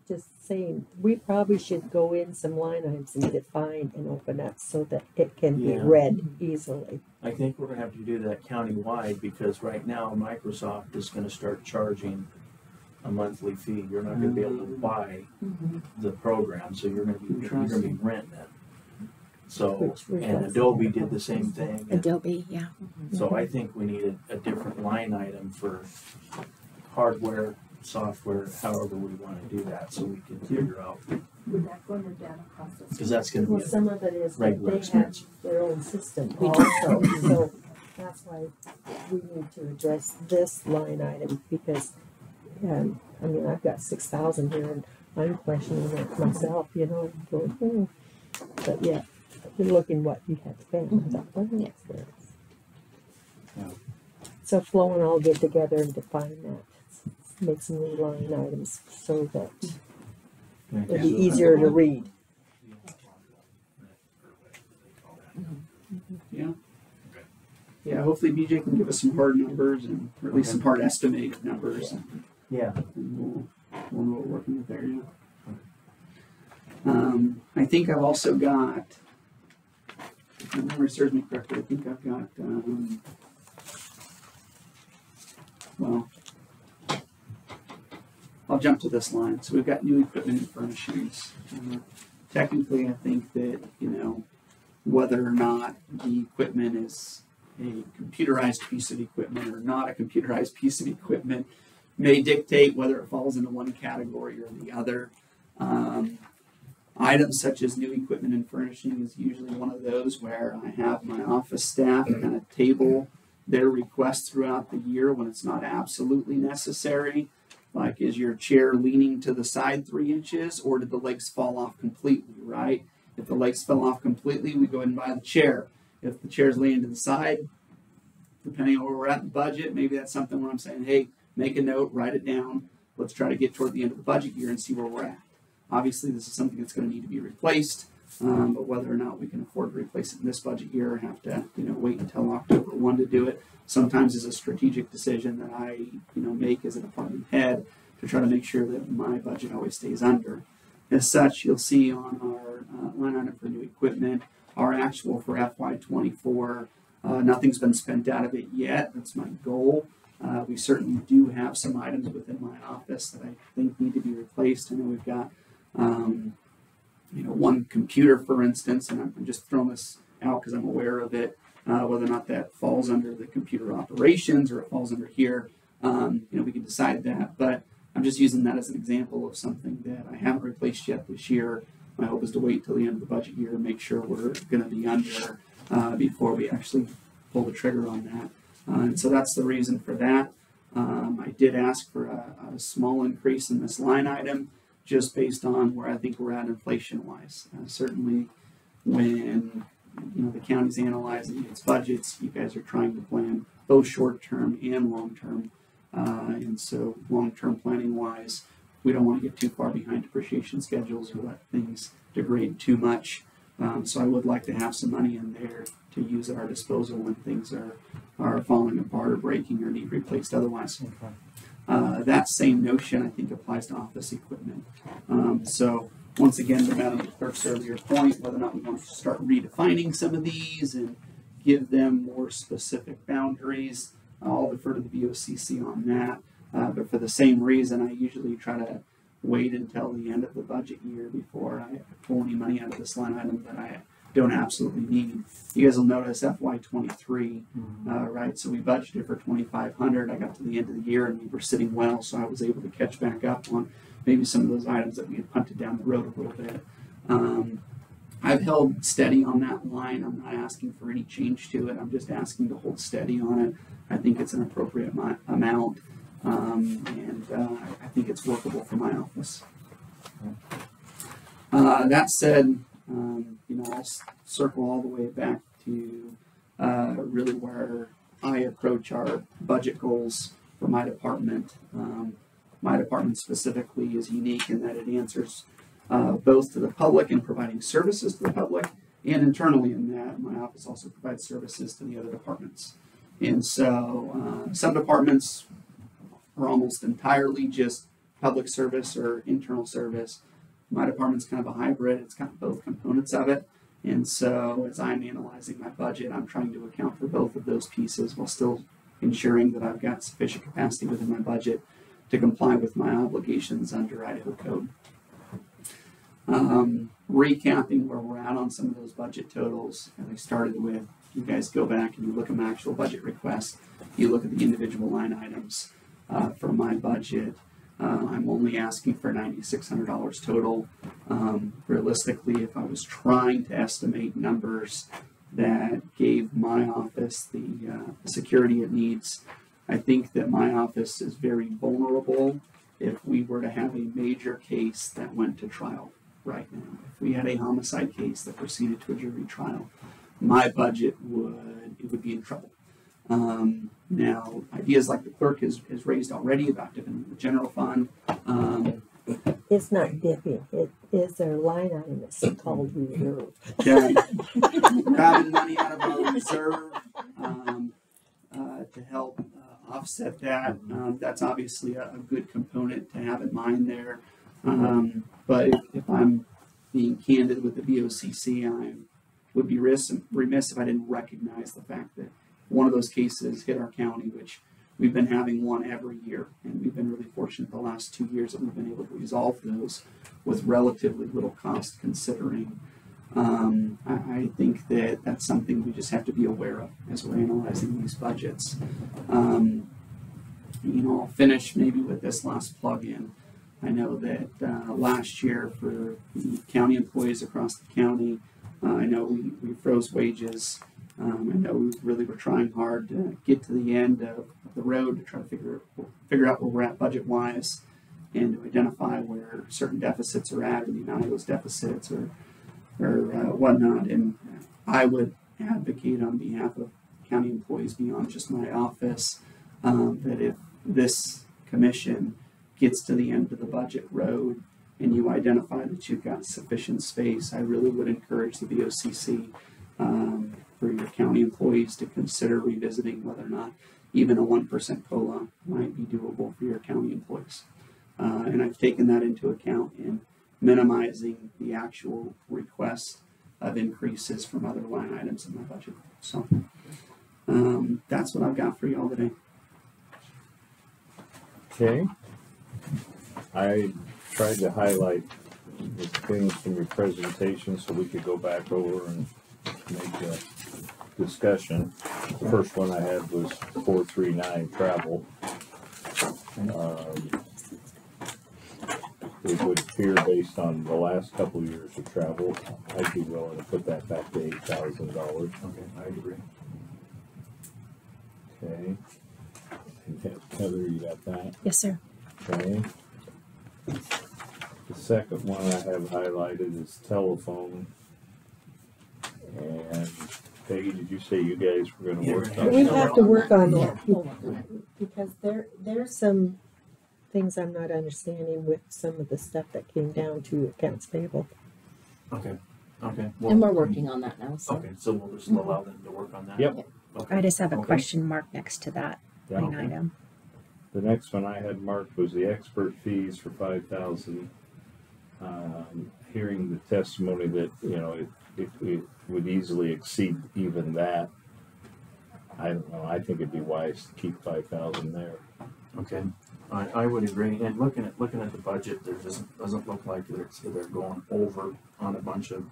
just saying, we probably should go in some line items and get it defined and open up so that it can be Yeah. read easily. I think we're gonna have to do that countywide because right now Microsoft is gonna start charging a monthly fee. You're not gonna be able to mm-hmm. buy mm-hmm. the program, so you're gonna be, you're gonna be renting it. So, Which we and. Adobe did the same thing. Adobe, yeah. Mm-hmm. So I think we need a, a different line item for hardware, software, however we wanna do that, so we can figure out, Would that go under data processing? cause that's gonna Well, be a some of it is that regular they have expense. their own system also, so that's why we need to address this line item because, um, I mean, I've got six thousand here and I'm questioning it myself, you know, going, hmm. But yeah, you're looking what you have spent, I thought, well, that's this. Yeah. So Flo and I'll get together and define that, make some new line items so that it'll be easier to read. Yeah, Yeah, hopefully BJ can give us some hard numbers and or at least some hard estimated numbers. Yeah, and we'll, we'll working with there, yeah. Um, I think I've also got, if my memory serves me correctly, I think I've got, um, well, I'll jump to this line. So we've got new equipment and furnishings. Uh, technically, I think that, you know, whether or not the equipment is a computerized piece of equipment or not a computerized piece of equipment may dictate whether it falls into one category or the other. Um, items such as new equipment and furnishing is usually one of those where I have my office staff kind of table their requests throughout the year when it's not absolutely necessary. Like, is your chair leaning to the side three inches or did the legs fall off completely, right? If the legs fell off completely, we go ahead and buy the chair. If the chair's leaning to the side, depending on where we're at in the budget, maybe that's something where I'm saying, hey, make a note, write it down. Let's try to get toward the end of the budget year and see where we're at. Obviously, this is something that's going to need to be replaced, um, but whether or not we can afford to replace it in this budget year or have to, you know, wait until October one to do it, sometimes is a strategic decision that I, you know, make as a department head to try to make sure that my budget always stays under. As such, you'll see on our uh, line item for new equipment, our actual for FY24, uh, nothing's been spent out of it yet. That's my goal. Uh, we certainly do have some items within my office that I think need to be replaced. I know we've got, um, you know, one computer, for instance, and I'm just throwing this out because I'm aware of it, uh, whether or not that falls under the computer operations or it falls under here. Um, you know, we can decide that, but I'm just using that as an example of something that I haven't replaced yet this year. My hope is to wait till the end of the budget year and make sure we're going to be under uh, before we actually pull the trigger on that. Uh, and so that's the reason for that. Um, I did ask for a, a small increase in this line item just based on where I think we're at inflation wise. Uh, certainly, when you know the county's analyzing its budgets, you guys are trying to plan both short term and long term. Uh, and so, long term planning wise, we don't want to get too far behind depreciation schedules or let things degrade too much. Um, so, I would like to have some money in there to use at our disposal when things are, are falling apart or breaking or need replaced otherwise. Uh, that same notion, I think, applies to office equipment. Um, so, once again, to Madam Clerk's earlier point, whether or not we want to start redefining some of these and give them more specific boundaries, I'll defer to the BOCC on that. Uh, but for the same reason, I usually try to wait until the end of the budget year before I pull any money out of this line item that I don't absolutely need. You guys will notice FY23, uh, right? So we budgeted for 2,500. I got to the end of the year and we were sitting well, so I was able to catch back up on maybe some of those items that we had punted down the road a little bit. Um, I've held steady on that line. I'm not asking for any change to it. I'm just asking to hold steady on it. I think it's an appropriate amount, um, and uh, I think it's workable for my office. Uh, that said, um, you know, I'll circle all the way back to uh, really where I approach our budget goals for my department. Um, my department specifically is unique in that it answers uh, both to the public in providing services to the public, and internally in that my office also provides services to the other departments. And so uh, some departments are almost entirely just public service or internal service. My department's kind of a hybrid, it's got both components of it. And so as I'm analyzing my budget, I'm trying to account for both of those pieces while still ensuring that I've got sufficient capacity within my budget to comply with my obligations under Idaho code. Um, recapping where we're at on some of those budget totals, as I started with, you guys go back and you look at my actual budget request, you look at the individual line items uh, for my budget. Uh, I'm only asking for $9,600 total. Um, realistically, if I was trying to estimate numbers that gave my office the uh, security it needs, I think that my office is very vulnerable if we were to have a major case that went to trial right now. If we had a homicide case that proceeded to a jury trial, my budget would it would be in trouble. Um, now, ideas like the clerk has, has raised already about dipping the general fund. Um, It's not dipping, it is their line item, called reserve. Okay. Grabbing money out of our reserve um, uh, to help uh, offset that. Um, that's obviously a, a good component to have in mind there. Um, but if, if I'm being candid with the BOCC, I would be remiss if I didn't recognize the fact that one of those cases hit our county, which we've been having one every year, and we've been really fortunate the last two years that we've been able to resolve those with relatively little cost considering um, I, I think that that's something we just have to be aware of as we're analyzing these budgets. Um, you know, I'll finish maybe with this last plug-in. I know that uh, last year for county employees across the county, uh, I know we, we froze wages. Um, I know we really were trying hard to get to the end of the road to try to figure figure out where we're at budget-wise and to identify where certain deficits are at or the amount of those deficits or or uh, whatnot. And I would advocate on behalf of county employees beyond just my office um, that if this commission gets to the end of the budget road and you identify that you've got sufficient space, I really would encourage the BOCC um, for your county employees to consider revisiting whether or not even a 1% COLA might be doable for your county employees. Uh, and I've taken that into account in minimizing the actual request of increases from other line items in my budget. So um, that's what I've got for y'all today. Okay. I tried to highlight the things from your presentation so we could go back over and make a discussion. The first one I had was four three nine travel. Um, It would appear based on the last couple of years of travel, I'd be willing to put that back to eight thousand dollars. Okay, I agree. Okay. And Heather, you got that? Yes, sir. Okay. The second one I have highlighted is telephone. And Peggy, did you say you guys were gonna work we're on We have to work on that we'll work on it. because there, there's some things I'm not understanding with some of the stuff that came down to accounts payable. Okay, okay. And we're working on that now, so. Okay, so we'll just allow them to work on that? Yep. Okay. I just have a Okay. question mark next to that Yeah. line item. The next one I had marked was the expert fees for five thousand. Um, hearing the testimony that, you know, it, it, it would easily exceed even that. I don't know, I think it'd be wise to keep five thousand there. Okay, I, I would agree, and looking at, looking at the budget, there doesn't, doesn't look like they're, they're going over on a bunch of,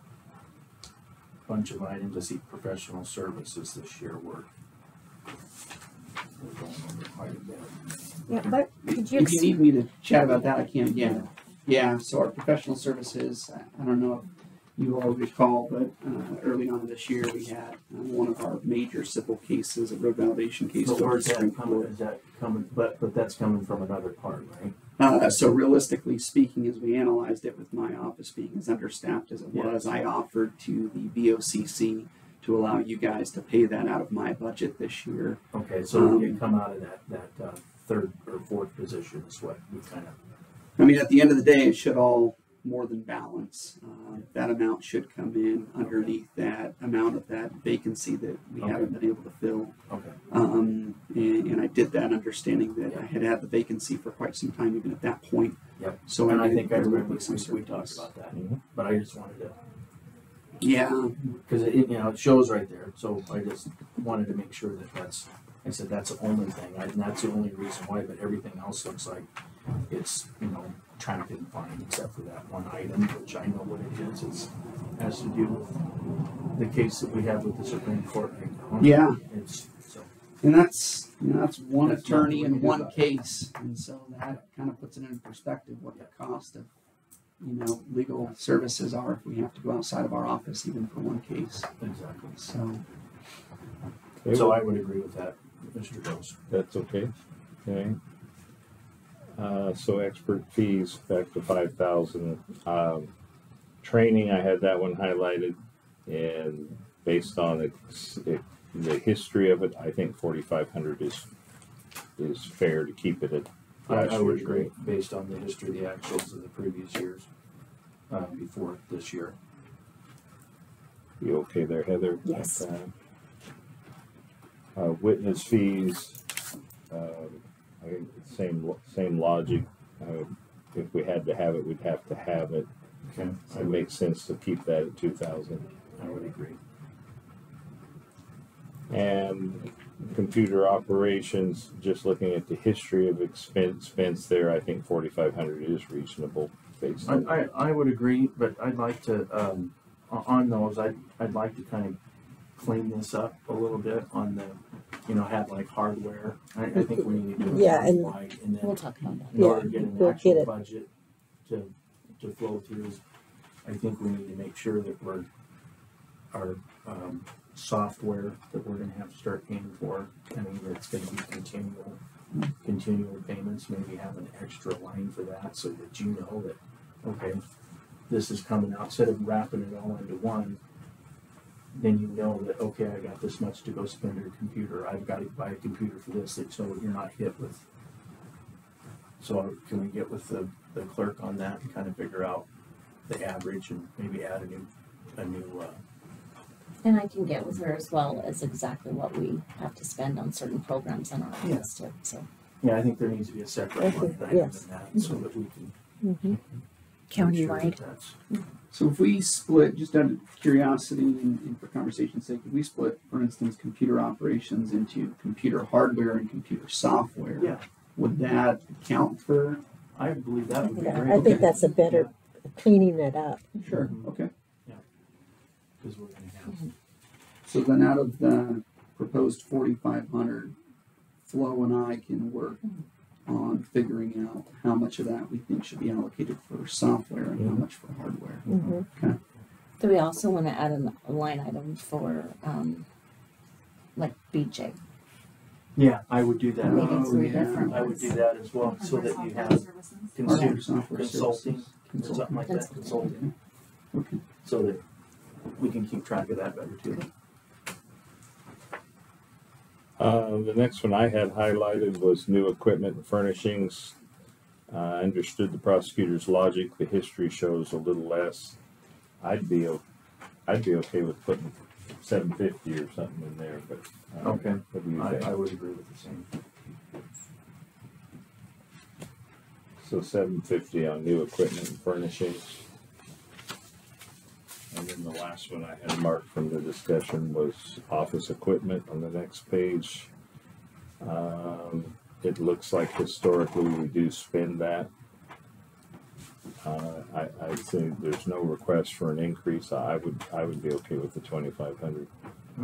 bunch of items, I see professional services this year were. we're going over quite a bit. Yeah, but could you, If you ex- need me to chat about that, I can again. Yeah, Yeah. so our professional services, I- I don't know if you all recall, but uh, early on this year, we had uh, one of our major civil cases, a road validation case. So go where's that coming, is that coming, but, but that's coming from another part, right? Uh, so realistically speaking, as we analyzed it with my office being as understaffed as it Yeah. was, I offered to the BOCC to allow you guys to pay that out of my budget this year. Okay, so we Um, can come out of that, that, uh, third or fourth position is what we kind of, I mean, at the end of the day, it should all more than balance. Uh, that amount should come in underneath that amount of that vacancy that we Okay. haven't been able to fill. okay, Um, and, and I did that understanding that I had had the vacancy for quite some time, even at that point. Yep. So and I knew think I remember be some we, we talked about that, Mhm. but I just wanted to Yeah, Because it, you know, it shows right there, so I just wanted to make sure that that's, I said, that's the only thing, I- and that's the only reason why, but everything else looks like it's, you know, track and find except for that one item, which I know what it is, it's, has to do with the case that we have with the Supreme Court right now. Yeah. It's, so, and that's, you know, that's one That's attorney nothing we and one about it. case. And so that kind of puts it in perspective what the cost of, you know, legal services are if we have to go outside of our office even for one case. exactly. So, Okay, So I would agree with that, Mr. Dose. That's okay, okay. Uh, so expert fees, back to five thousand, um, training, I had that one highlighted. And based on its, it, the history of it, I think forty-five hundred is, is fair to keep it at. I, last I would agree, rate. based on the history of the actuals of the previous years, uh, before this year. You okay there, Heather? Yes. Uh, Uh, witness fees, um, I think it's same, same logic. Uh, if we had to have it, we'd have to have it. Okay. I It makes sense to keep that at two thousand. I would agree. And computer operations, just looking at the history of expense, expense there, I think forty-five hundred is reasonable based I, on. I, I would agree, but I'd like to, um, on those, I'd, I'd like to kind of clean this up a little bit on the, you know, have like hardware. I, I think we need to do it Yeah, and- wide, and We'll then talk about that. in order to get Yeah, an we'll get actual it. budget to, to flow through, I think we need to make sure that we're, our, um, software that we're gonna have to start paying for, I mean, it's gonna be continual, continual payments, maybe have an extra line for that, so that you know that, okay, this is coming out, instead of wrapping it all into one, then you know that, okay, I got this much to go spend on a computer, I've gotta buy a computer for this, so you're not hit with. So can we get with the, the clerk on that and kind of figure out the average and maybe add a new, a new, uh, And I can get with her as well as exactly what we have to spend on certain programs in our Yeah. office too, so. yeah, I think there needs to be a separate I line think- item yes. than that, so that we can. Mhm. make sure countywide? that that's- so if we split, just out of curiosity and, and for conversation's sake, if we split, for instance, computer operations into computer hardware and computer software, Yeah. would would that count for? I believe that would be Yeah, great. I think that's a better cleaning it up. Sure. Mm-hmm. Okay. Because we're gonna have, mm-hmm. So then out of the proposed forty-five hundred, Flo and I can work mm-hmm. On figuring out how much of that we think should be allocated for software and how much for hardware. Mhm. Do we also wanna add an- a line item for, um, like BJ? yeah, I would do that. Maybe Oh, three yeah. different I would ones. do that as well, so that you have Hardware consumer software consulting, services. or something like that, consulting, Okay. so that we can keep track of that better too. Uh, the next one I had highlighted was new equipment and furnishings. Uh, I understood the prosecutor's logic. The history shows a little less. I'd be, I'd be okay with putting seven fifty or something in there, but. uh, Okay. What do you I, I would agree with the same. So seven fifty on new equipment and furnishings. And then the last one I had marked from the discussion was office equipment on the next page. Um, it looks like historically we do spend that. Uh, I, I'd say there's no request for an increase. I would, I would be okay with the twenty-five hundred.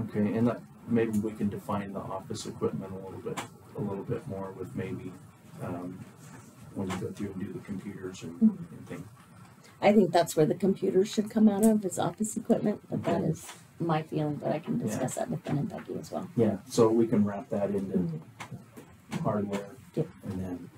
Okay, and that, maybe we can define the office equipment a little bit, a little bit more with maybe, um, when you go through and do the computers and, and things. I think that's where the computers should come out of, is office equipment, but that is my feeling, but I can discuss that with Ben and Becky as well. Yeah, so we can wrap that into hardware Yep. and then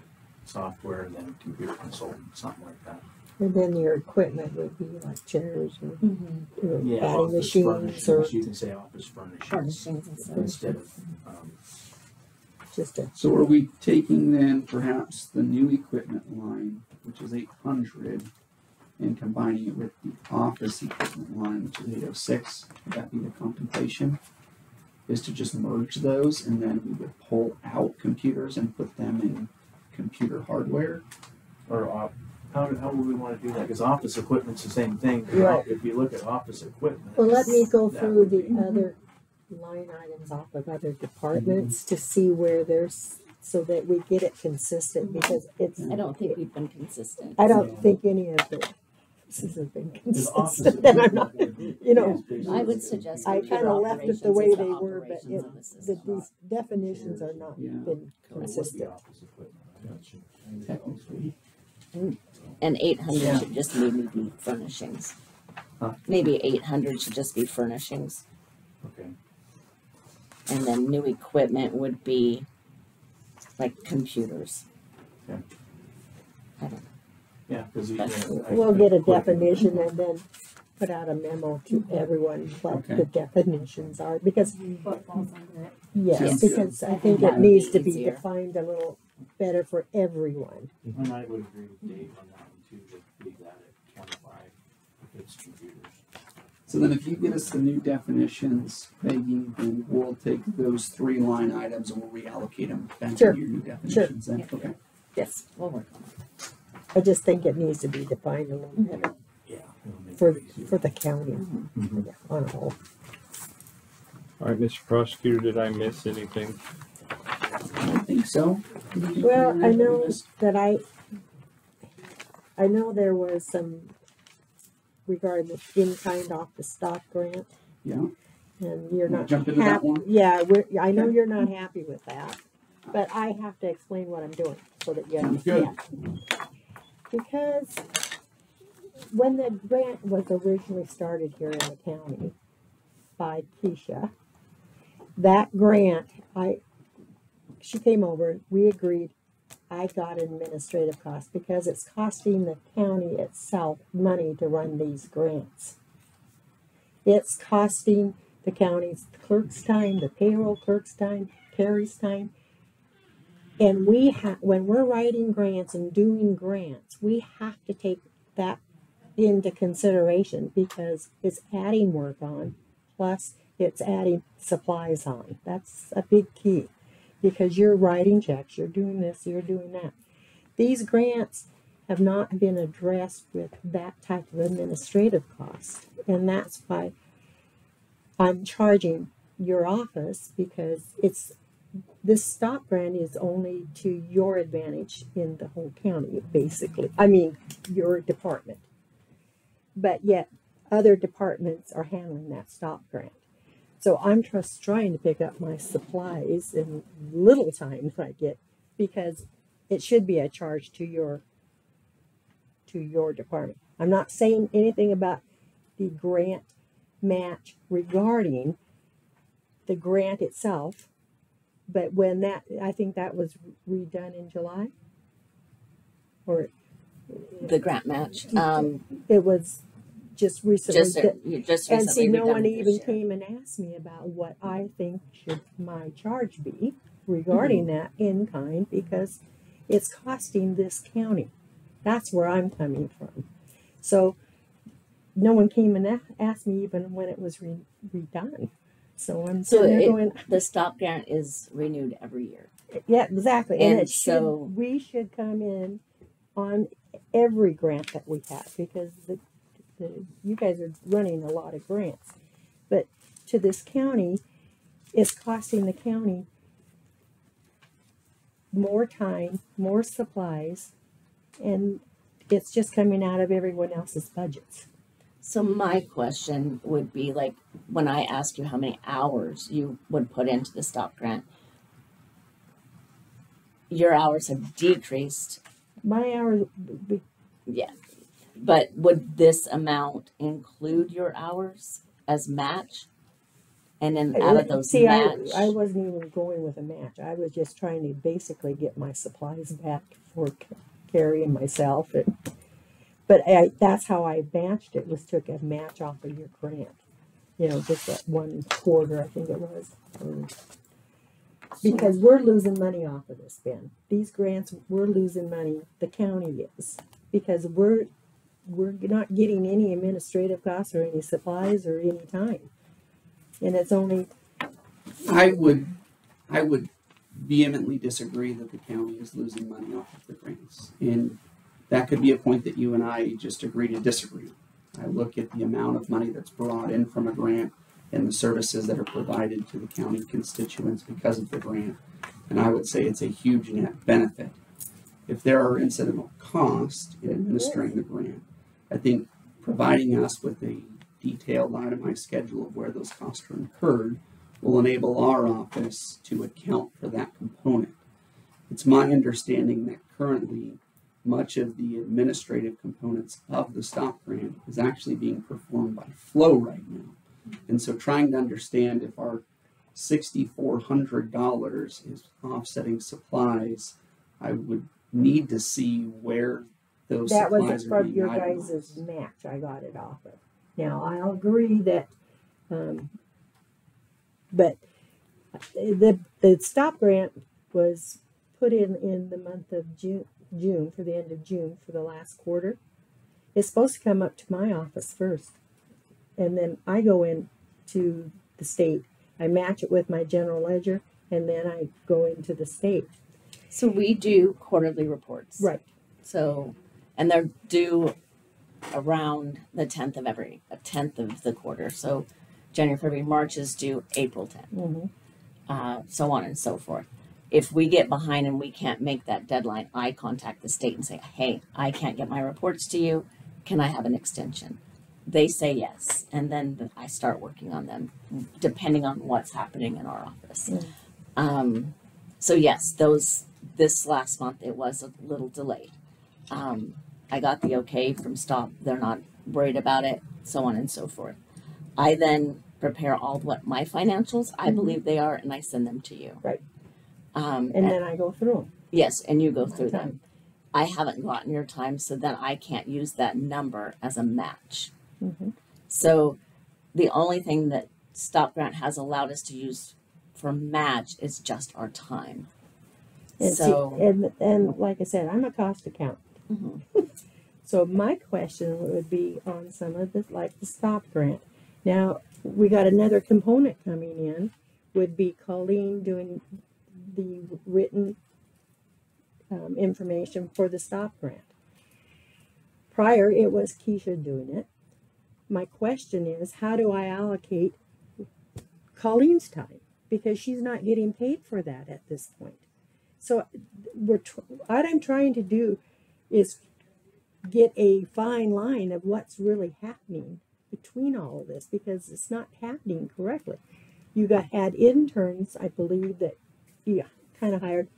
software and then computer consultant, something like that. And then your equipment would be like chairs or Mm-hmm. or Yeah, batting office machines furnishings, or you can say office furnishings Furnishings and stuff. instead of, um, just a, So are we taking then perhaps the new equipment line, which is eight hundred, and combining it with the office equipment line, which is eight oh six? Would that be the contemplation? Is to just merge those and then we would pull out computers and put them in computer hardware? or op, how, how would we wanna do that? Cause office equipment's the same thing. Right. If you look at office equipment. well, let me go that through would the be- other line items off of other departments to see where there's, so that we get it consistent because it's, I don't think we've been consistent. I don't think any of the, this has been consistent and I'm not, would you know, I would suggest I kinda left it the way they were, but operations it- the the, these definitions are not Yeah. been So it would be consistent. Technically. And eight hundred Yeah. should just maybe be furnishings. Huh? Maybe eight hundred should just be furnishings, Okay, and then new equipment would be like computers. Okay. I don't, yeah, cause you. Yeah, I- We'll get a definition and then put out a memo to everyone what Okay. the definitions are, because, What falls under it? yes, Sounds because I think That it would needs be to be easier. defined a little better for everyone. And I would agree with Dave on that one too, to leave that at twenty-five if it's computers. So then if you get us the new definitions, Peggy, then we'll take those three line items and we'll reallocate them back Sure. to your new definitions then, okay? Yes. we'll work on it. I just think it needs to be defined a little better Yeah. it'll make for, it easier. for the county Mhm. yeah, on a whole. All right, Mr. Prosecutor, did I miss anything? I don't think so. Well, I know that I, I know there was some regarding the in-kind off the stock grant. Yeah. And you're Wanna not jump into that happy, one? yeah, we're, I know you're not happy with that, but I have to explain what I'm doing so that you Sounds good. understand. Because when the grant was originally started here in the county by Keisha, that grant, I, she came over, we agreed, I got administrative costs because it's costing the county itself money to run these grants. It's costing the county's clerk's time, the payroll clerk's time, Carrie's time. And we have, when we're writing grants and doing grants, we have to take that into consideration because it's adding work on, plus it's adding supplies on. That's a big key because you're writing checks, you're doing this, you're doing that. These grants have not been addressed with that type of administrative cost. And that's why I'm charging your office because it's this stop grant is only to your advantage in the whole county, basically. I mean, your department. But yet, other departments are handling that stop grant. So I'm just trying to pick up my supplies in little time I get because it should be a charge to your to your department. I'm not saying anything about the grant match regarding the grant itself, but when that I think that was redone in July, or The grant match, um, it was just recently. just, that- just and see, recently no one even came and asked me about what I think should my charge be regarding that in kind because it's costing this county. That's where I'm coming from. So no one came and asked me even when it was re- redone. So I'm So it- going, The stop grant is renewed every year. yeah, exactly. And, And it so- should, we should come in on every grant that we have because the, the, you guys are running a lot of grants. But to this county, it's costing the county more time, more supplies, and it's just coming out of everyone else's budgets. So my question would be like, when I ask you how many hours you would put into the stop grant, your hours have decreased, My hours, be- yeah. but would this amount include your hours as match? And then out of those see, I, match, I wasn't even going with a match. I was just trying to basically get my supplies back for Carrie and myself. And, but I, that's how I matched it, was took a match off of your grant. You know, just that one quarter, I think it was. Um, Because we're losing money off of this, Ben. These grants, we're losing money, the county is. Because we're, we're not getting any administrative costs or any supplies or any time. And it's only I would, I would vehemently disagree that the county is losing money off of the grants. And that could be a point that you and I just agree to disagree. I look at the amount of money that's brought in from a grant and the services that are provided to the county constituents because of the grant. And I would say it's a huge net benefit. If there are incidental costs in administering the grant, I think providing us with a detailed itemized schedule of where those costs are incurred will enable our office to account for that component. It's my understanding that currently much of the administrative components of the stop grant is actually being performed by Flo right now. And so trying to understand if our sixty-four hundred dollars is offsetting supplies, I would need to see where those That was supplies are from being your itemized. guys' match I got it off of. Now, I'll agree that, um, but the, the stop grant was put in, in the month of June, June, for the end of June, for the last quarter. It's supposed to come up to my office first. And then I go in to the state. I match it with my general ledger, and then I go into the state. so we do quarterly reports. Right. So, and they're due around the tenth of every, a tenth of the quarter. So January, February, March is due April tenth. Mhm. uh, so on and so forth. If we get behind and we can't make that deadline, I contact the state and say, hey, I can't get my reports to you. Can I have an extension? They say yes. And then I start working on them depending on what's happening in our office. Mm. Um, so, yes, those, this last month, it was a little delayed. Um, I got the okay from stop. They're not worried about it, so on and so forth. I then prepare all what my financials I Mhm. believe they are, and I send them to you. Right. Um, And then I go through them. yes, and you go through time. them. I haven't gotten your time, so then I can't use that number as a match. Mhm. So the only thing that Stop Grant has allowed us to use for match is just our time. And see, so and, and like I said, I'm a cost accountant. Mhm. So my question would be on some of this, like the stop grant. Now, we got another component coming in, would be Colleen doing the written um, information for the stop grant. Prior, it was Keisha doing it. My question is, how do I allocate Colleen's time? because she's not getting paid for that at this point. So we're what I'm trying to do is get a fine line of what's really happening between all of this because it's not happening correctly. You got had interns, I believe that you kind of hired,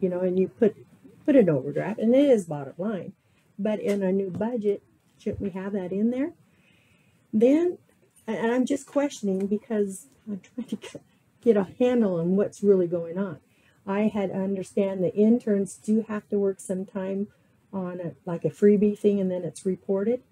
you know, and you put put an overdraft, and it is bottom line. But in a new budget, shouldn't we have that in there? Then, and I'm just questioning because I'm trying to get- get a handle on what's really going on. I had understand the interns do have to work some time on a, like a freebie thing, and then it's reported.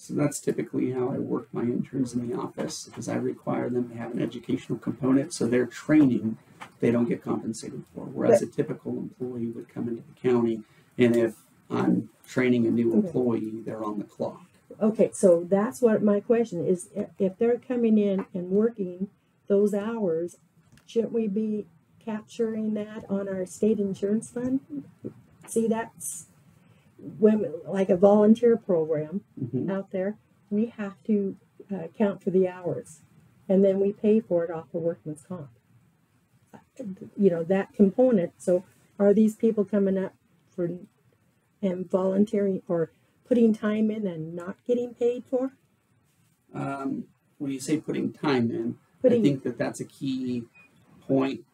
So that's typically how I work my interns in the office, because I require them to have an educational component, so their training, they don't get compensated for. Whereas a typical employee would come into the county, and if I'm training a new Okay. employee, they're on the clock. Okay, so that's what my question is. If they're coming in and working those hours, shouldn't we be capturing that on our state insurance fund? See, that's women, like a volunteer program Mhm. out there. We have to uh, account for the hours, and then we pay for it off of workman's comp. You know that component. So, are these people coming up for and volunteering or putting time in and not getting paid for? Um, when you say putting time in, I think that that's a key point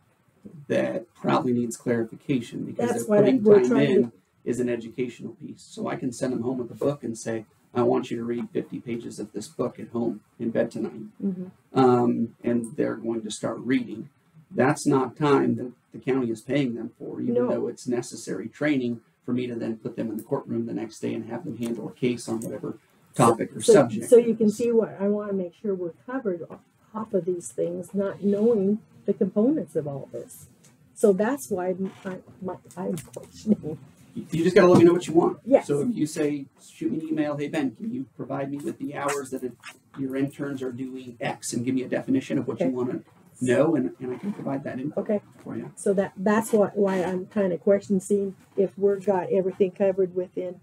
that probably needs clarification because That's they're what I- putting we're time trying in to- is an educational piece. So I can send them home with a book and say, I want you to read 50 pages of this book at home in bed tonight. Mhm. Um, and they're going to start reading. That's not time that the county is paying them for, even No. though it's necessary training for me to then put them in the courtroom the next day and have them handle a case on whatever topic or so, subject. So you can see what I want to make sure we're covered off of these things, not knowing the components of all this. So that's why I, my, I'm questioning. You just gotta let me know what you want. Yes. So if you say, shoot me an email, hey Ben, can you provide me with the hours that it- your interns are doing X and give me a definition of what you wanna know and, and I can provide that info Okay, for you. so that that's what why I'm kind of questioning seeing if we've got everything covered within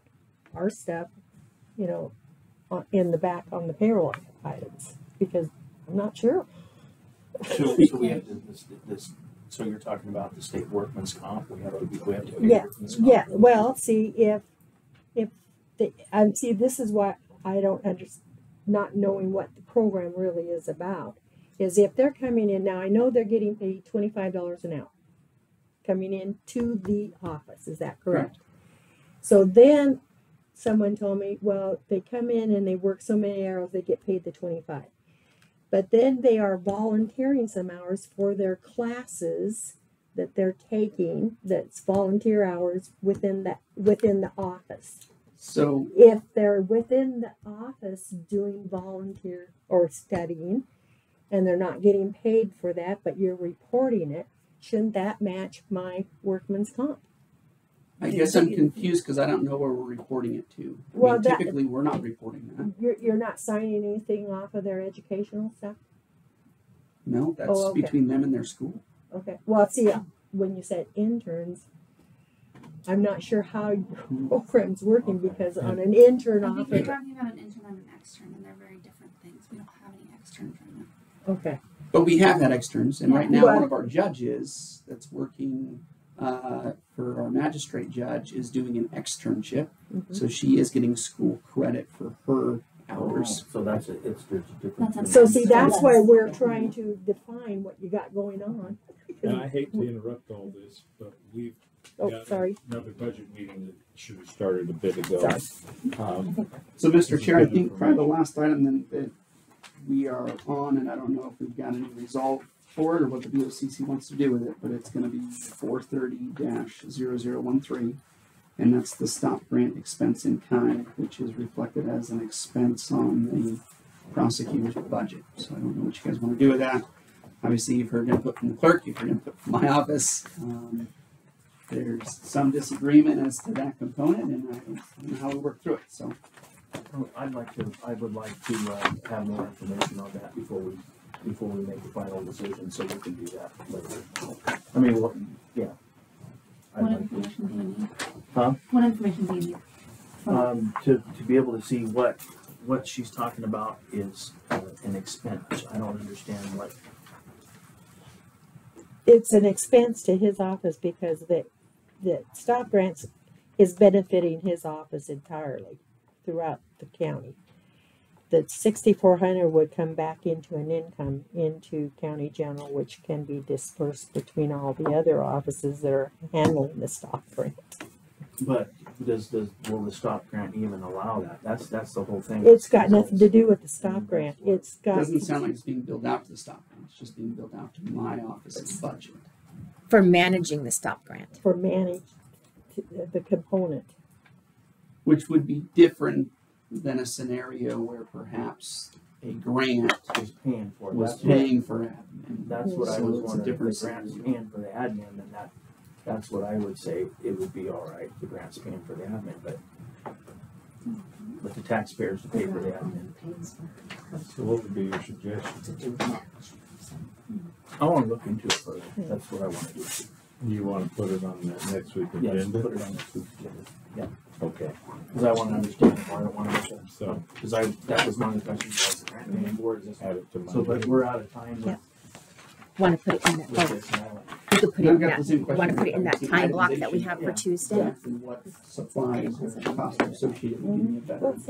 our stuff, you know, on, in the back on the payroll items because I'm not sure. So, so we have this, this, so you're talking about the state workman's comp, we have to, we have to pay Yeah, workman's comp. Yeah, well, see, if, if, the and see, this is why I don't understand. not knowing what the program really is about, is if they're coming in, now I know they're getting paid twenty-five dollars an hour, coming in to the office, is that correct? So then, someone told me, well, they come in and they work so many hours, they get paid the twenty-five. But then they are volunteering some hours for their classes, that they're taking that's volunteer hours within that within the office. So If they're within the office doing volunteer or studying and they're not getting paid for that, but you're reporting it, shouldn't that match my workman's comp? I guess I'm confused because I don't know where we're reporting it to. I Well, mean, that- typically, we're not reporting that. You're you're not signing anything off of their educational stuff? No, that's Oh, okay. between them and their school. Okay. Well see uh, when you said interns, I'm not sure how your hmm. program's working because on an intern I think office you're talking about an intern and an extern, and they're very different things. We don't have any externs right now. Okay. But we have had externs, and right now, Well- one of our judges that's working uh, for our magistrate judge is doing an externship. Mhm. So she is getting school credit for her hours. So that's it, it's, there's a different. That's So see, that's why we're trying to define what you got going on. And I hate to interrupt all this, but we've Oh, got sorry. another budget meeting that should have started a bit ago. Um, So, Mr. Chair, I think probably the last item then that we are on, and I don't know if we've got any resolve for it or what the BOCC wants to do with it, but it's gonna be four thirty 13 And that's the stop grant expense in kind, which is reflected as an expense on the prosecutor's budget. So I don't know what you guys wanna do with that. Obviously, you've heard input from the clerk, you've heard input from my office. Um, There's some disagreement as to that component, and I don't know how we work through it, so. I'd like to, I would like to, uh, have more information on that before we, before we make the final decision, so we can do that later. I mean, what, yeah. I'd What like to- information do you need? Huh? What information do you need? Um, to, to be able to see what, what she's talking about is uh, an expense. I don't understand what, it's an expense to his office because the, the stop grants is benefiting his office entirely throughout the county. The sixty-four hundred would come back into an income into county general, which can be dispersed between all the other offices that are handling the stop grant. But does, does, will the stop grant even allow that? That's, that's the whole thing. It's got nothing to do with the stop grant, it's It got. doesn't sound like it's being billed out to the stop grant. It's just being billed out to my office's budget. For managing the stop grant. For manage, the component. which would be different than a scenario where perhaps a grant Is paying for it. was That's what- paying for admin. That's what I So was it's a wondering, if the different grant's scenario. paying for the admin, then that, that's what I would say, it would be all right, the grant's paying for the admin, but but the taxpayers to pay for the admin. So what would be your suggestion? I wanna look into it further, that's what I wanna do. You wanna put it on the next week Yes, agenda? put it on the food agenda, Okay, cause I wanna understand more, I don't wanna miss it. so Cause I, that was one of the questions, was the grant paying for it, is this, add it to my. so, but we're out of time Yeah. with, Want to put it in with that, this now. you could put it I've in got that, the same want question to put it in that time block that we have for Yeah. Tuesday? Exactly what supplies or costs are associated with getting it better. Let's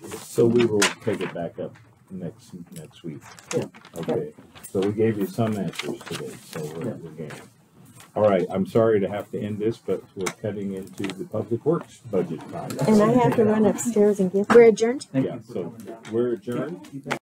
see. So we will pick it back up next, next week. Yeah. Okay, so we gave you some answers today, so we're, Yeah. we're game. All right, I'm sorry to have to end this, but we're cutting into the public works budget time. And I have to run upstairs and get. We're adjourned? Thank Yeah, you for so coming down. we're adjourned. You bet.